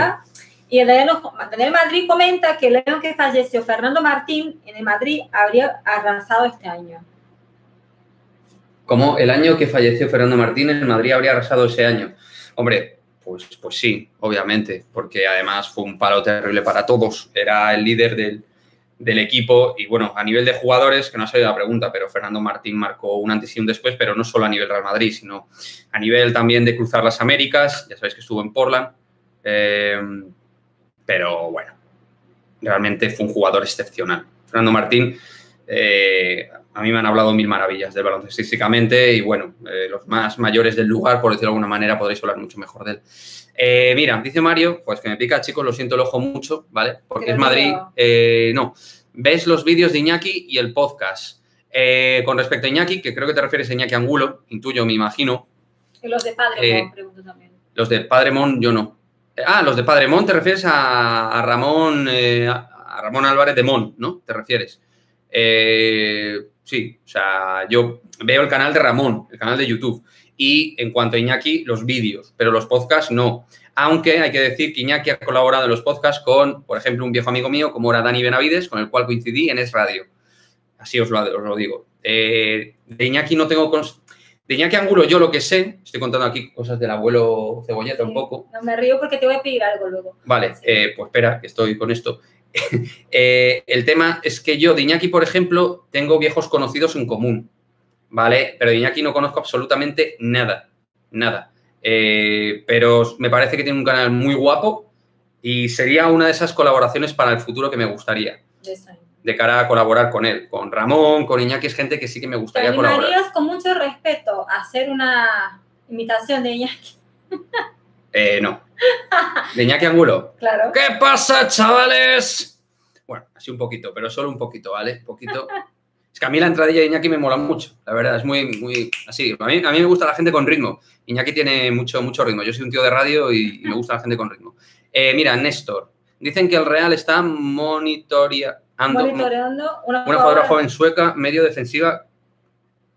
Y el Daniel, Madrid comenta que el año que falleció Fernando Martín en el Madrid habría arrasado este año. Como el año que falleció Fernando Martínez, el Madrid habría arrasado ese año. Hombre, pues, pues sí, obviamente, porque además fue un palo terrible para todos. Era el líder del, del equipo y bueno, a nivel de jugadores, que no ha salido la pregunta, pero Fernando Martín marcó un antes y un después, pero no solo a nivel Real Madrid, sino a nivel también de cruzar las Américas. Ya sabéis que estuvo en Portland. Eh, pero bueno, realmente fue un jugador excepcional. Fernando Martín, eh, a mí me han hablado mil maravillas del baloncestísticamente y bueno, eh, los más mayores del lugar, por decirlo de alguna manera, podréis hablar mucho mejor de él. Eh, mira, dice Mario, pues que me pica, chicos, lo siento el ojo mucho, ¿vale? Porque Creo es Madrid. no. ves los vídeos de Iñaki y el podcast. Eh, con respecto a Iñaki, que creo que te refieres a Iñaki Angulo, intuyo, me imagino. Los de padre, Eh, como pregunto también. Los de Padre Mon, yo no. Ah, los de Padre Mon, te refieres a, Ramón, eh, a Ramón Álvarez de Mon, ¿no? Te refieres. Eh, sí, o sea, yo veo el canal de Ramón, el canal de YouTube. Y en cuanto a Iñaki, los vídeos, pero los podcasts no. Aunque hay que decir que Iñaki ha colaborado en los podcasts con, por ejemplo, un viejo amigo mío como era Dani Benavides, con el cual coincidí en Es Radio. Así os lo, os lo digo. Eh, de Iñaki no tengo... De Iñaki Angulo yo lo que sé, estoy contando aquí cosas del abuelo Cebolleta un poco. No me río porque te voy a pedir algo luego. Vale, Sí. eh, pues espera, que estoy con esto. Eh, el tema es que yo de Iñaki, por ejemplo, tengo viejos conocidos en común, ¿vale? Pero de Iñaki no conozco absolutamente nada, nada. Eh, pero me parece que tiene un canal muy guapo y sería una de esas colaboraciones para el futuro que me gustaría. De cara a colaborar con él, con Ramón, con Iñaki, es gente que sí que me ¿Te gustaría colaborar. animarías con mucho respeto a hacer una imitación de Iñaki. Eh, no. De Iñaki Angulo. Claro. ¿Qué pasa, chavales? Bueno, así un poquito, pero solo un poquito, ¿vale? Un poquito. Es que a mí la entradilla de Iñaki me mola mucho, la verdad, es muy, muy así. A mí, a mí me gusta la gente con ritmo. Iñaki tiene mucho, mucho ritmo. Yo soy un tío de radio y, y me gusta la gente con ritmo. Eh, mira, Néstor. Dicen que el Real está Monitoreando una, una jugadora joven sueca, medio defensiva.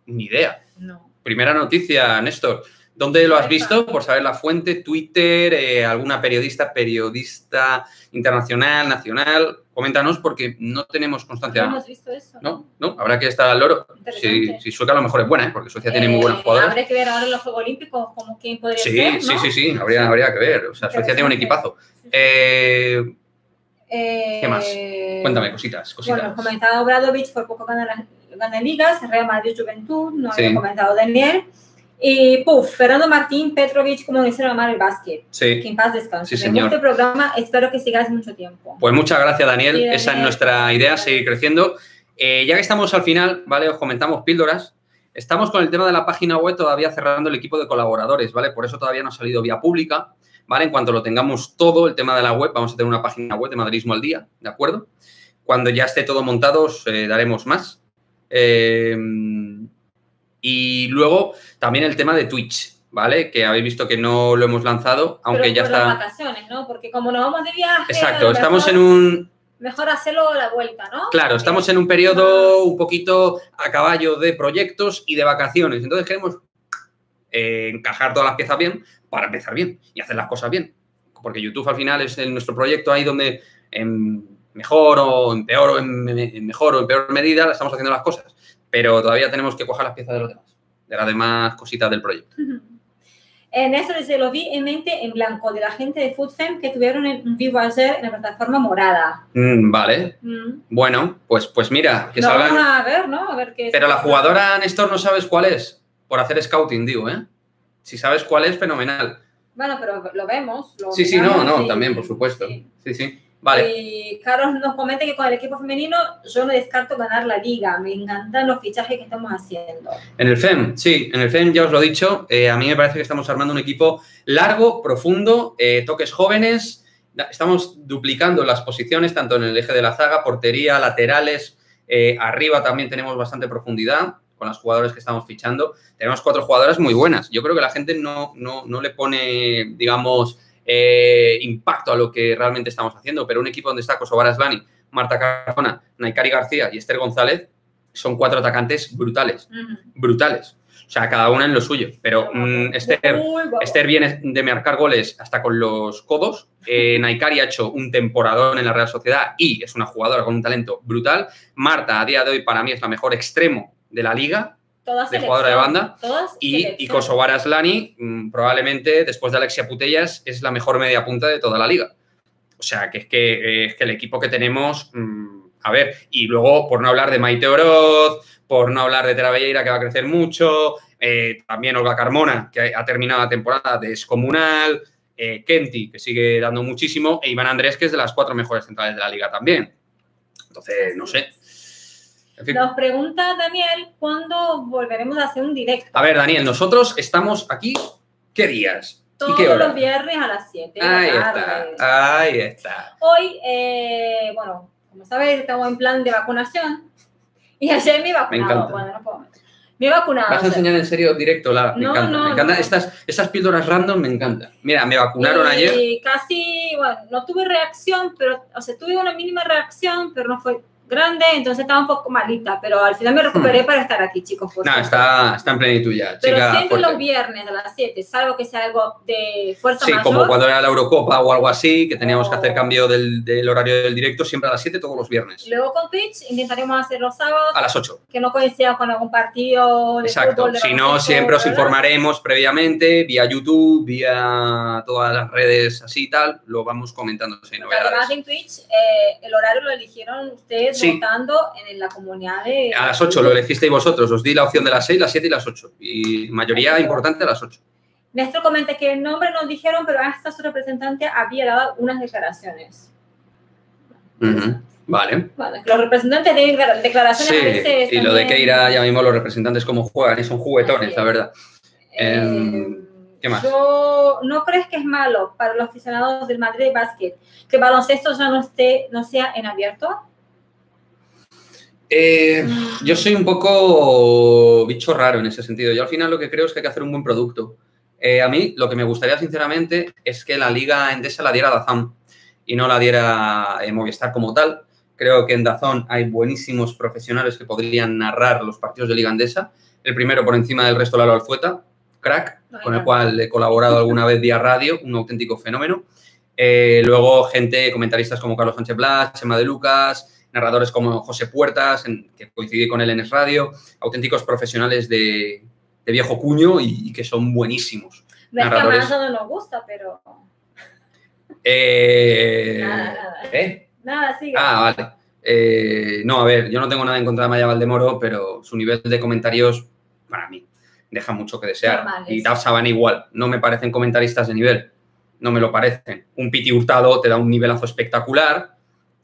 Ni idea. No. Primera noticia, Néstor. ¿Dónde lo has visto? Por saber la fuente, Twitter, eh, alguna periodista, periodista internacional, nacional. Coméntanos porque no tenemos No constancia. hemos visto eso. ¿No? ¿No? Habrá que estar al loro. Si, si Sueca a lo mejor es buena, ¿eh? porque Suecia tiene muy buenas Eh, jugadoras. Habrá que ver ahora en los Juegos Olímpicos como quién podría Sí, ser, sí, ¿no? sí, sí, habría, habría que ver. O sea, Suecia tiene un equipazo. Eh, Eh, ¿Qué más? cuéntame, cositas, cositas. Bueno, comentado Bradovich, por poco gana, la- gana ligas, Real Madrid Juventud, no Sí. había comentado Daniel. Y puf, Fernando Martín Petrovic, como hicieron amar el básquet. Que sí. en paz descanse. Sí, señor. el programa, espero que sigas mucho tiempo. Pues muchas gracias, Daniel. Sí, Esa es Daniel. nuestra idea, seguir creciendo. Eh, ya que estamos al final, ¿vale? Os comentamos píldoras. Estamos con el tema de la página web todavía cerrando el equipo de colaboradores, ¿vale? Por eso todavía no ha salido vía pública, ¿vale? En cuanto lo tengamos todo, el tema de la web, vamos a tener una página web de Madridismo al Día, ¿de acuerdo? Cuando ya esté todo montado, os eh, daremos más. Eh, y luego también el tema de Twitch, ¿vale? Que habéis visto que no lo hemos lanzado, aunque Pero ya por está... las vacaciones, ¿no? Porque como nos vamos de viaje, Exacto, estamos en mejor- un, Mejor hacerlo a la vuelta, ¿no? Claro, Porque- estamos en un periodo un poquito a caballo de proyectos y de vacaciones. Entonces queremos eh, encajar todas las piezas bien para empezar bien y hacer las cosas bien. Porque YouTube al final es el- nuestro proyecto ahí donde en mejor o en peor o en, en mejor o en peor medida estamos haciendo las cosas. Pero todavía tenemos que coger las piezas de los demás, de las demás cositas del proyecto. En eso se lo vi en mente en blanco de la gente de FoodFem que tuvieron en vivo ayer en la plataforma morada. Mm, vale, Mm. bueno, pues, pues mira, que Lo salgan... vamos a ver, ¿no? A ver qué Pero la jugadora, Néstor, no sabes cuál es. Por hacer scouting, digo, ¿eh? Si sabes cuál es, fenomenal. Bueno, pero lo vemos. Lo Sí, sí, no, no, también, por supuesto. sí. Sí, sí. Vale. Y Carlos nos comenta que con el equipo femenino yo no descarto ganar la liga. Me encantan los fichajes que estamos haciendo. En el FEM, sí, en el FEM ya os lo he dicho. eh, a mí me parece que estamos armando un equipo largo, profundo, eh, toques jóvenes. Estamos duplicando las posiciones, tanto en el eje de la zaga, portería, laterales. eh, arriba también tenemos bastante profundidad con las jugadoras que estamos fichando. Tenemos cuatro jugadoras muy buenas. Yo creo que la gente no, no, no le pone, digamos, eh, impacto a lo que realmente estamos haciendo, pero un equipo donde está Kosovar Aslani, Marta Carmona, Naikari García y Esther González son cuatro atacantes brutales, brutales. O sea, cada una en lo suyo. Pero mm, Esther. Esther viene de marcar goles hasta con los codos. Eh, Naikari ha hecho un temporadón en la Real Sociedad y es una jugadora con un talento brutal. Marta, a día de hoy, para mí es la mejor extremo de la liga de jugadora de banda. todas Y, y. Kosovar Aslani, mm, probablemente después de Alexia Putellas, es la mejor media punta de toda la liga. O sea, que es que, eh, es que el equipo que tenemos, mm, a ver, y luego por no hablar de Maite Oroz, por no hablar de Tera Belleira, que va a crecer mucho, eh, también Olga Carmona, que ha terminado la temporada descomunal, eh, Kenti, que sigue dando muchísimo, e Iván Andrés, que es de las cuatro mejores centrales de la liga también. Entonces, no sé. En fin. Nos pregunta Daniel cuándo volveremos a hacer un directo. A ver, Daniel, nosotros estamos aquí, ¿qué días? Todos ¿Y qué hora? los viernes a las 7 de Ahí la está, tarde. ahí está. Hoy, eh, bueno, como sabes, estamos en plan de vacunación. Y ayer me vacunado. encanta. Bueno, no puedo. Me he vacunado. Vas a enseñar en serio directo, la, me No, encanta. no, me encanta. no. Estas, estas píldoras random me encantan. Mira, me vacunaron y ayer. casi, bueno, no tuve reacción, pero, o sea, tuve una mínima reacción, pero no fue grande, entonces estaba un poco malita, pero al final me recuperé para estar aquí, chicos. por No, está, está en plenitud ya, Pero chica siempre fuerte. los viernes a las 7, salvo que sea algo de fuerza Sí, mayor. como cuando era la Eurocopa o algo así, que teníamos que hacer Oh. cambio del, del horario del directo siempre a las 7 todos los viernes. Luego con Twitch intentaremos hacer los sábados, A las 8. que no coincida con algún partido de Exacto. fútbol. de Si no, siempre os informaremos previamente vía YouTube, vía todas las redes así y tal. Lo vamos comentando si Porque Además en Twitch, eh, el horario lo eligieron ustedes Sí. votando en la comunidad de... A las 8 lo elegisteis vosotros. Os di la opción de las 6, las 7 y las 8. Y mayoría importante a las 8. Néstor comenta que el nombre nos dijeron, pero hasta su representante había dado unas declaraciones. Vale. Bueno, los representantes de declara- declaraciones Sí, a veces y lo de Keira, ya mismo los representantes como juegan y son juguetones, la verdad. eh, Em, ¿Qué más? Yo, ¿no crees que es malo para los aficionados del Madrid de básquet que baloncesto ya no, esté, no sea en abierto? Eh, yo soy un poco bicho raro en ese sentido. Yo al final lo que creo es que hay que hacer un buen producto. Eh, a mí lo que me gustaría sinceramente es que la liga Endesa la diera Dazón y no la diera eh, Movistar como tal. Creo que en Dazón hay buenísimos profesionales que podrían narrar los partidos de Liga Endesa. El primero por encima del resto, Lalo Alzueta, crack, con el cual he colaborado alguna vez vía radio, un auténtico fenómeno. luego gente, comentaristas como Carlos Sánchez Blas, Chema de Lucas, narradores como José Puertas, que coincidí con él en Es Radio, auténticos profesionales de, viejo cuño y, que son buenísimos. Ves que a no nos gusta, pero... Eh, nada, nada. ¿Eh? Nada, sigue. Ah, vale. Eh, no, a ver, yo no tengo nada en contra de Maya Valdemoro, pero su nivel de comentarios, para mí, deja mucho que desear. y Taf Saban igual, no me parecen comentaristas de nivel, no me lo parecen. Un Piti Hurtado te da un nivelazo espectacular,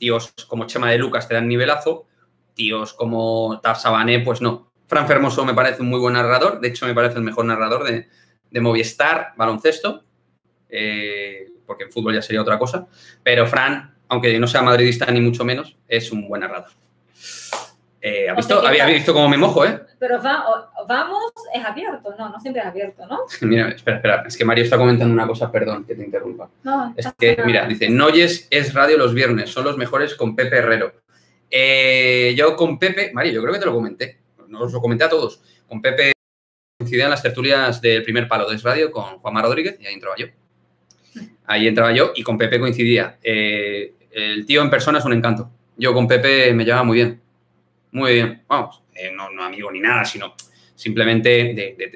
tíos como Chema de Lucas te dan nivelazo, tíos como Taf Sabané, pues no. Fran Fermoso me parece un muy buen narrador, de hecho me parece el mejor narrador de, de Movistar baloncesto, eh, porque en fútbol ya sería otra cosa, pero Fran, aunque no sea madridista ni mucho menos, es un buen narrador. Eh, visto? Había visto cómo me mojo, ¿eh? Pero vamos, es abierto, no, no siempre es abierto, ¿no? mira, espera, espera, es que Mario está comentando una cosa, perdón que te interrumpa. No, es que, mira, dice, Noyes es radio los viernes, son los mejores con Pepe Herrero. Eh, yo con Pepe, Mario, yo creo que te lo comenté, no os lo comenté a todos. Con Pepe coincidían las tertulias del primer palo de Radio con Juanma Rodríguez y ahí entraba yo. Ahí entraba yo y con Pepe coincidía. Eh, el tío en persona es un encanto. Yo con Pepe me llevaba muy bien muy bien, vamos, eh, no, amigo ni nada, sino simplemente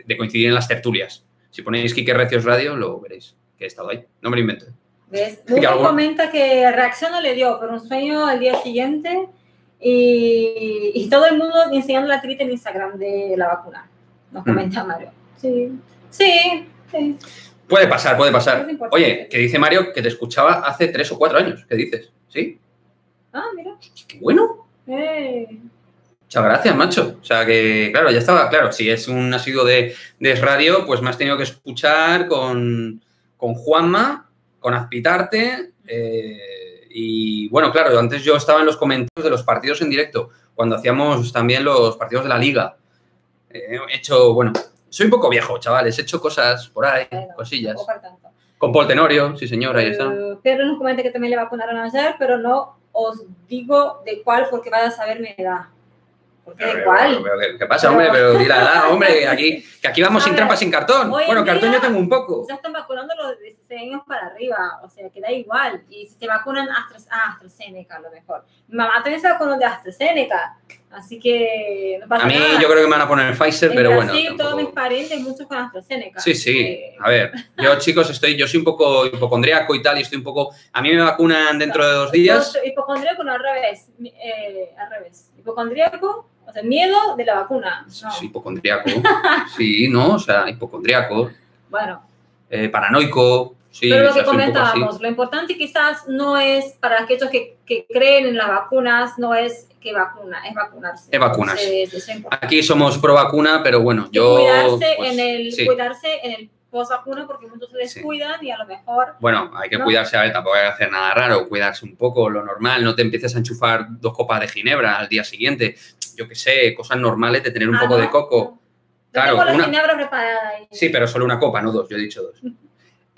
de, coincidir en las tertulias. Si ponéis Quique Recios Radio, lo veréis, que he estado ahí. No me lo invento. ¿Ves? comenta que reacción no le dio, pero un sueño al día siguiente y, todo el mundo enseñando la trita en Instagram de la vacuna. Nos mm. comenta Mario. Sí, sí, sí. Puede pasar, puede pasar. Oye, que dice Mario que te escuchaba hace tres o cuatro años. ¿Qué dices? ¿Sí? Ah, mira. Qué bueno. Eh. Muchas gracias, macho. O sea que, claro, ya estaba claro. Si es un asiduo de, de radio, pues me has tenido que escuchar con, con Juanma, con Azpitarte. Eh, y bueno, claro, antes yo estaba en los comentarios de los partidos en directo, cuando hacíamos también los partidos de la liga. Eh, he hecho, bueno, soy un poco viejo, chavales. He hecho cosas por ahí, cosillas. Con Paul Tenorio, sí, señor, ahí está. Eh, Pedro nos comenta que también le vacunaron ayer, pero no os digo de cuál porque vaya a saber mi edad. ¿Qué pasa, hombre? Pero di la edad, hombre, aquí, que aquí vamos sin trampa, sin cartón. Bueno, cartón yo tengo un poco. Ya están vacunando los de 16 años para arriba, o sea, que da igual. Y si te vacunan ah, AstraZeneca, a lo mejor. Mi mamá también se vacunó de AstraZeneca, así que no pasa A mí yo creo que me van a poner Pfizer, pero bueno. Sí, todos mis parientes, muchos con AstraZeneca. Sí, sí. A ver, yo chicos, estoy, yo soy un poco hipocondriaco y tal, y estoy un poco... A mí me vacunan dentro de dos días. Hipocondriaco no, al revés. Eh, al revés. Hipocondriaco o sea, miedo de la vacuna. No. Sí, hipocondriaco. sí, ¿no? O sea, hipocondriaco. Bueno. Eh, paranoico. Sí, Pero lo que comentábamos, lo importante quizás no es para aquellos que, que, creen en las vacunas, no es que vacuna, es vacunarse. Es vacunarse. Aquí somos pro vacuna, pero bueno, yo... Cuidarse, pues, en el, cuidarse en el post vacuna porque muchos se descuidan y a lo mejor... Bueno, hay que cuidarse, a ver, tampoco hay que hacer nada raro, cuidarse un poco, lo normal, no te empieces a enchufar dos copas de ginebra al día siguiente yo qué sé, cosas normales de tener un ah, poco de coco. Claro, una... Sí, pero solo una copa, no dos, yo he dicho dos.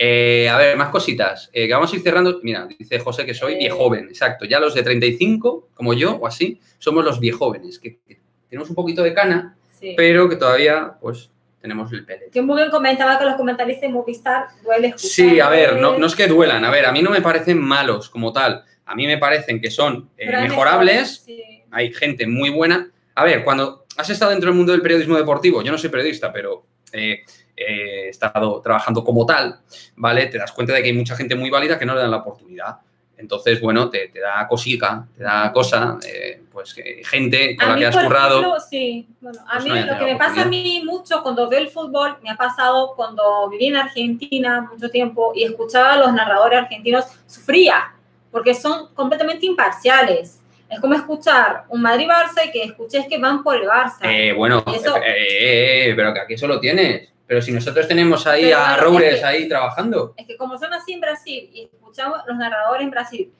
Eh, a ver, más cositas. Eh, que vamos a ir cerrando. Mira, dice José que soy eh... joven, exacto. Ya los de 35, como yo o así, somos los viejóvenes, que, que tenemos un poquito de cana, pero que todavía, pues, tenemos el pelo. Que muy bien comentaba que los comentaristas de Movistar duele escuchar. Sí, a ver, no, no, es que duelan. A ver, a mí no me parecen malos como tal. A mí me parecen que son eh, mejorables. sí hay gente muy buena. A ver, cuando has estado dentro del mundo del periodismo deportivo, yo no soy periodista, pero eh, eh, he estado trabajando como tal, ¿vale? Te das cuenta de que hay mucha gente muy válida que no le dan la oportunidad. Entonces, bueno, te, da cosica, te da cosa, eh, pues gente con la que has currado. sí, bueno, a pues mí lo que me pasa a mí mucho cuando veo el fútbol, me ha pasado cuando viví en Argentina mucho tiempo y escuchaba a los narradores argentinos, sufría, porque son completamente imparciales es como escuchar un Madrid-Barça y que escuches que van por el Barça. Eh, bueno, eh, eh, pero que aquí eso lo tienes. Pero si nosotros tenemos ahí a Roures es que- ahí trabajando. Es que como son así en Brasil y escuchamos los narradores en Brasil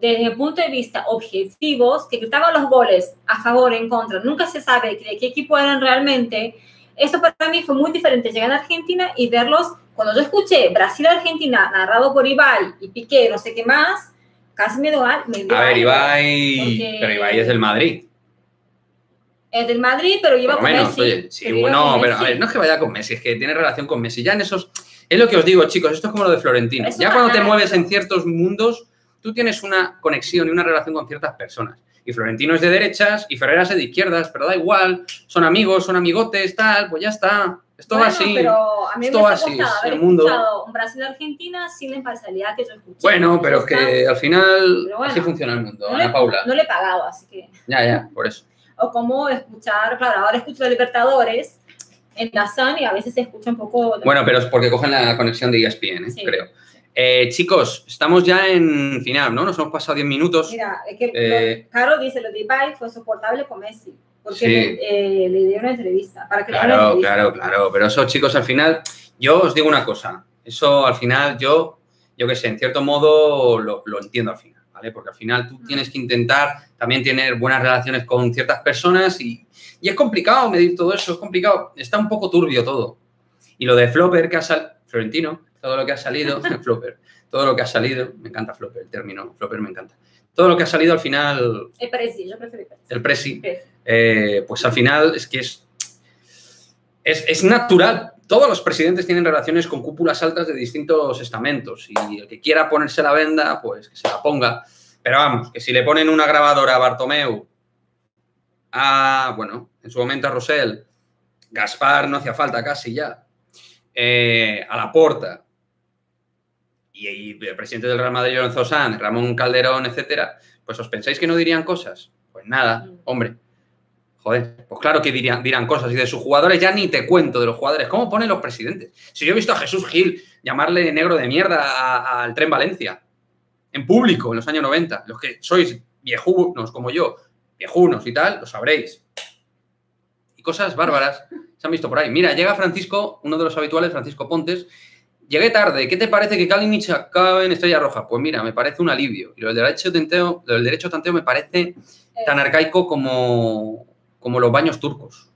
desde el punto de vista objetivos, que gritaban los goles a favor, en contra, nunca se sabe de qué equipo eran realmente, eso para mí fue muy diferente llegar a Argentina y verlos, cuando yo escuché Brasil-Argentina narrado por Ibai y Piqué, no sé qué más, casi me dio A ver. Ibai. Porque- Pero Ibai es del Madrid. Es del Madrid, pero lo con menos, Messi. oye. Sí, pero pero a ver, no es que vaya con Messi, es que tiene relación con Messi. Ya en esos. Es lo que os digo, chicos, esto es como lo de Florentino. Eso Ya cuando te mueves pero- en ciertos mundos, tú tienes una conexión y una relación con ciertas personas. Y Florentino es de derechas y Ferreras es de izquierdas, pero da igual, son amigos, son amigotes, tal, pues ya está. Esto va Bueno, así. pero a mí Esto me va así, haber el mundo. escuchado un Brasil-Argentina sin la imparcialidad que yo escuché. Bueno, pero es que al final bueno, así funciona el mundo, no Ana le, Paula. no le he pagado, así que... Ya, ya, por eso. O como escuchar, claro, ahora escucho a Libertadores en la Sun y a veces se escucha un poco... de- Bueno, pero es porque cogen la conexión de ESPN, ¿eh? Sí. creo. Eh, chicos, estamos ya en final, ¿no? Nos hemos pasado 10 minutos. Mira, es que Eh, lo- Caro dice, lo de Ibai fue soportable con Messi, porque Sí. le, eh, le dieron una entrevista, para que Claro, entrevista. claro, claro. Pero eso, chicos, al final, yo os digo una cosa. Eso al final, yo, yo qué sé, en cierto modo lo, lo entiendo al final, ¿vale? Porque al final tú tienes que intentar también tener buenas relaciones con ciertas personas y, y es complicado medir todo eso, es complicado. Está un poco turbio todo. Y lo de Flopper que ha salido, Florentino, todo lo que ha salido, Flopper, todo lo que ha salido, me encanta Flopper, el término Flopper me encanta. Todo lo que ha salido al final, El Presi, yo prefiero el Presi. el Presi, Presi. eh, pues al final es que es, es, es natural. Todos los presidentes tienen relaciones con cúpulas altas de distintos estamentos y el que quiera ponerse la venda, pues que se la ponga. Pero vamos, que si le ponen una grabadora a Bartomeu, a, bueno, en su momento a Rosell, Gaspar no hacía falta casi ya, eh, a la Porta y, y el presidente del Real Madrid, Lorenzo Sanz, Ramón Calderón, etcétera, pues os pensáis que no dirían cosas. Pues nada, hombre. Joder, pues claro que dirían, dirán cosas. Y de sus jugadores ya ni te cuento de los jugadores. ¿Cómo ponen los presidentes? Si yo he visto a Jesús Gil llamarle negro de mierda al tren Valencia, en público, en los años 90. Los que sois viejunos como yo, viejunos y tal, lo sabréis. Y cosas bárbaras se han visto por ahí. Mira, llega Francisco, uno de los habituales, Francisco Pontes. Llegué tarde. ¿Qué te parece que Kalinic acabe en Estrella Roja? Pues mira, me parece un alivio. Y lo del derecho tanteo, lo del derecho tanteo me parece tan arcaico como, como los baños turcos.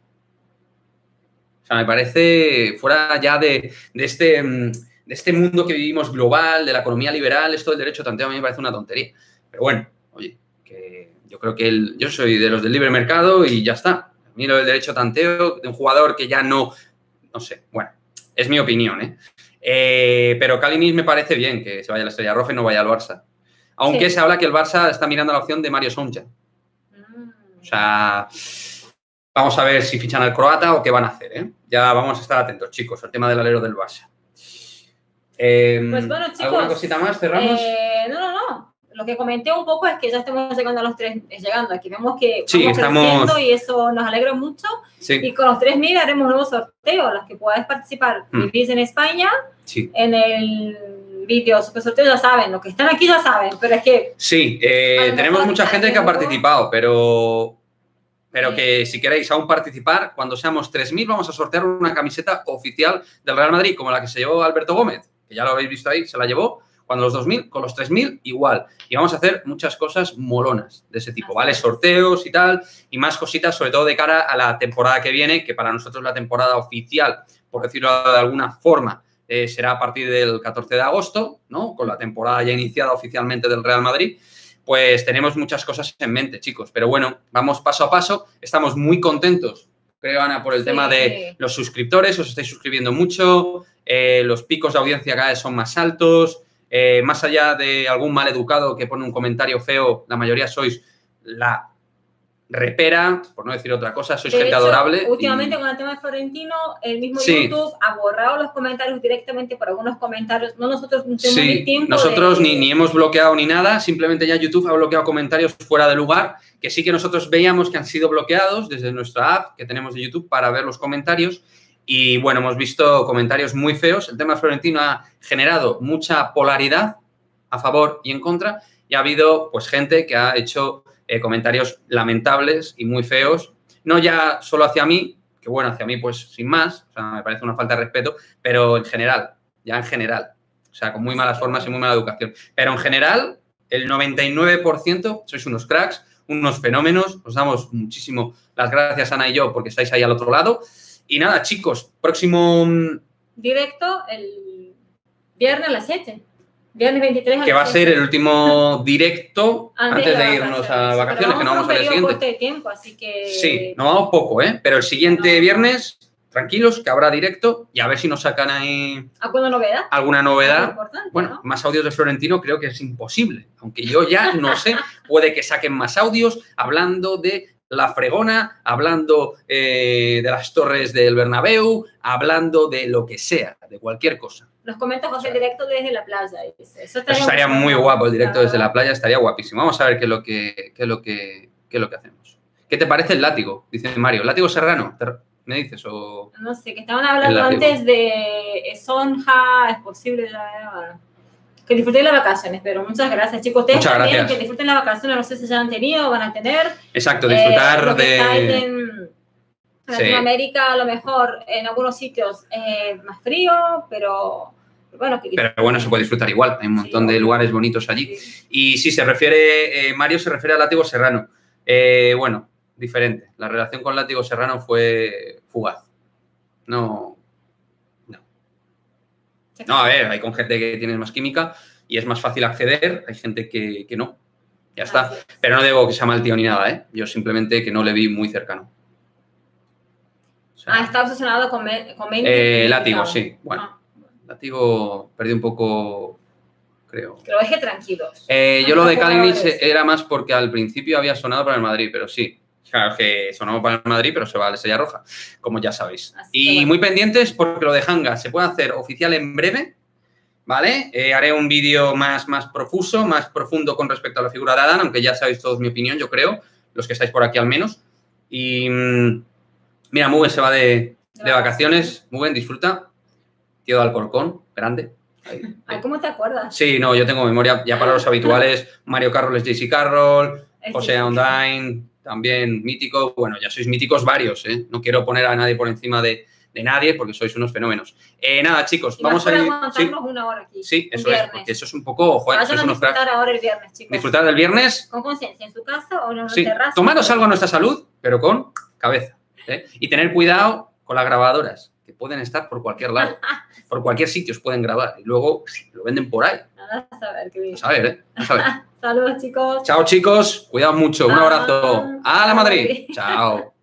O sea, me parece fuera ya de, de este, mm, de este mundo que vivimos global, de la economía liberal, esto del derecho tanteo a mí me parece una tontería. Pero bueno, oye, que yo creo que el- yo soy de los del libre mercado y ya está. A mí lo del derecho tanteo de un jugador que ya no, no sé, bueno, es mi opinión, ¿eh? Eh, pero Kalinic me parece bien que se vaya a la Estrella Roja y no vaya al Barça. Aunque Sí. se habla que el Barça está mirando la opción de Mario Sonja. Mm. O sea, vamos a ver si fichan al croata o qué van a hacer, ¿eh? Ya vamos a estar atentos, chicos, al tema del alero del Barça. Eh, Pues bueno, chicos, ¿Alguna cosita más? ¿Cerramos? Eh, no, no, no. Lo que comenté un poco es que ya estamos llegando a los tres, eh, llegando aquí. Vemos que Sí, estamos- creciendo y eso nos alegra mucho. sí, Y con los 3.000 haremos un nuevo sorteo, los que podáis participar. Mm. Vivís en España, sí. en el vídeo super sorteo ya saben, los que están aquí ya saben, pero es que Sí, eh, tenemos mucha gente que ha participado, pero, pero Sí. que si queréis aún participar, cuando seamos 3.000 vamos a sortear una camiseta oficial del Real Madrid, como la que se llevó Alberto Gómez, que ya lo habéis visto ahí, se la llevó. Cuando los 2.000, con los 3.000 igual. Y vamos a hacer muchas cosas molonas de ese tipo, Así ¿vale? es. Sorteos y tal, y más cositas, sobre todo de cara a la temporada que viene, que para nosotros la temporada oficial, por decirlo de alguna forma, eh, será a partir del 14 de agosto, ¿no? Con la temporada ya iniciada oficialmente del Real Madrid. Pues tenemos muchas cosas en mente, chicos. Pero bueno, vamos paso a paso. Estamos muy contentos, creo, Ana, por el Sí. tema de los suscriptores. Os estáis suscribiendo mucho. eh, los picos de audiencia cada vez son más altos. eh, más allá de algún mal educado que pone un comentario feo, la mayoría sois la repera, por no decir otra cosa, sois de gente hecho, adorable. y- últimamente con el tema de Florentino, el mismo Sí. YouTube ha borrado los comentarios directamente por algunos comentarios. No nosotros no tenemos Sí, ni tiempo nosotros de- ni, ni hemos bloqueado ni nada, simplemente ya YouTube ha bloqueado comentarios fuera de lugar, que sí que nosotros veíamos que han sido bloqueados desde nuestra app que tenemos de YouTube para ver los comentarios. Y bueno, hemos visto comentarios muy feos. El tema de Florentino ha generado mucha polaridad a favor y en contra. Y ha habido pues gente que ha hecho eh, comentarios lamentables y muy feos. No ya solo hacia mí, que bueno, hacia mí, pues sin más, o sea, me parece una falta de respeto, pero en general, ya en general, o sea, con muy malas formas y muy mala educación. Pero en general, el 99% sois unos cracks, unos fenómenos, os damos muchísimo las gracias, Ana y yo, porque estáis ahí al otro lado. Y nada, chicos, próximo... mm, Directo el viernes a las 7. Viernes 23 a Que va a ser 7. el último directo antes de irnos a vacaciones, que no vamos al periodo siguiente. corto de tiempo, así que... Sí, nos vamos poco, ¿eh? Pero el siguiente No. viernes, tranquilos, que habrá directo y a ver si nos sacan ahí ¿Alguna novedad? alguna novedad. Bueno, ¿no? más audios de Florentino creo que es imposible, aunque yo ya no sé, puede que saquen más audios hablando de la fregona, hablando eh, de las torres del Bernabéu, hablando de lo que sea, de cualquier cosa. Nos comenta José directo desde la playa. Eso Eso estaría muy guapo, el directo desde la playa estaría guapísimo. Vamos a ver qué es lo que, qué es lo que, qué es lo que hacemos. ¿Qué te parece el látigo? Dice Mario. ¿Látigo serrano? ¿Te- ¿Me dices? O... No sé, que estaban hablando antes de Sonja, es posible. ya. Que disfruten las vacaciones, pero muchas gracias, chicos. Ustedes Muchas también, gracias. que disfruten las vacaciones, no sé si ya han tenido o van a tener. Exacto, Eh, disfrutar estáis de... en Sí. Latinoamérica, a lo mejor en algunos sitios eh, más frío, pero bueno, que Pero bueno, se puede disfrutar igual. Hay un montón Sí, de lugares bonitos allí. Y sí, se refiere, eh, Mario se refiere a Látigo Serrano. Eh, bueno, diferente. La relación con Látigo Serrano fue fugaz. No, no, a ver, hay con gente que tiene más química y es más fácil acceder, hay gente que, que no. Ya está. Es. Pero no digo que sea mal tío ni nada, ¿eh? Yo simplemente que no le vi muy cercano. O sea, Ah, está obsesionado con, me- con eh, látigo, sí. Bueno, Ah, látigo perdí un poco, creo. que lo deje tranquilos. Eh, yo lo de. Kalinic era más porque al principio había sonado para el Madrid, pero sí. Claro que sonó para el Madrid, pero se va a la Sella Roja, como ya sabéis. Así Y bueno. muy pendientes porque lo de Hanga se puede hacer oficial en breve, ¿vale? Eh, haré un vídeo más, más profuso, más profundo con respecto a la figura de Adán, aunque ya sabéis todos mi opinión, yo creo, los que estáis por aquí al menos. Y mm, mira, Mugen se va de, de vacaciones. Mugen, disfruta. Tío de Alcorcón, grande. Ahí. Ay, ¿cómo te acuerdas? Sí, no, yo tengo memoria ya para los habituales. Mario Carroll es JC Carroll, Es José. Ondain, también mítico. Bueno, ya sois míticos varios, ¿eh? No quiero poner a nadie por encima de, de nadie porque sois unos fenómenos. Eh, nada, chicos, Y vamos a ir. Sí, una hora aquí. sí, eso es, viernes. porque eso es un poco, joder, unos disfrutar ahora el viernes, chicos. Disfrutar del viernes, Con conciencia, en su casa o en una sí. terraza. Tomaros algo a nuestra salud, pero con cabeza. ¿eh? Y tener cuidado con las grabadoras, que pueden estar por cualquier lado. Por cualquier sitio os pueden grabar y luego lo venden por ahí. Nada, a saber qué bien. A saber, ¿eh? A saber. Saludos, chicos. Chao, chicos. Cuidaos mucho. Un abrazo. A la. Madrid. Chao.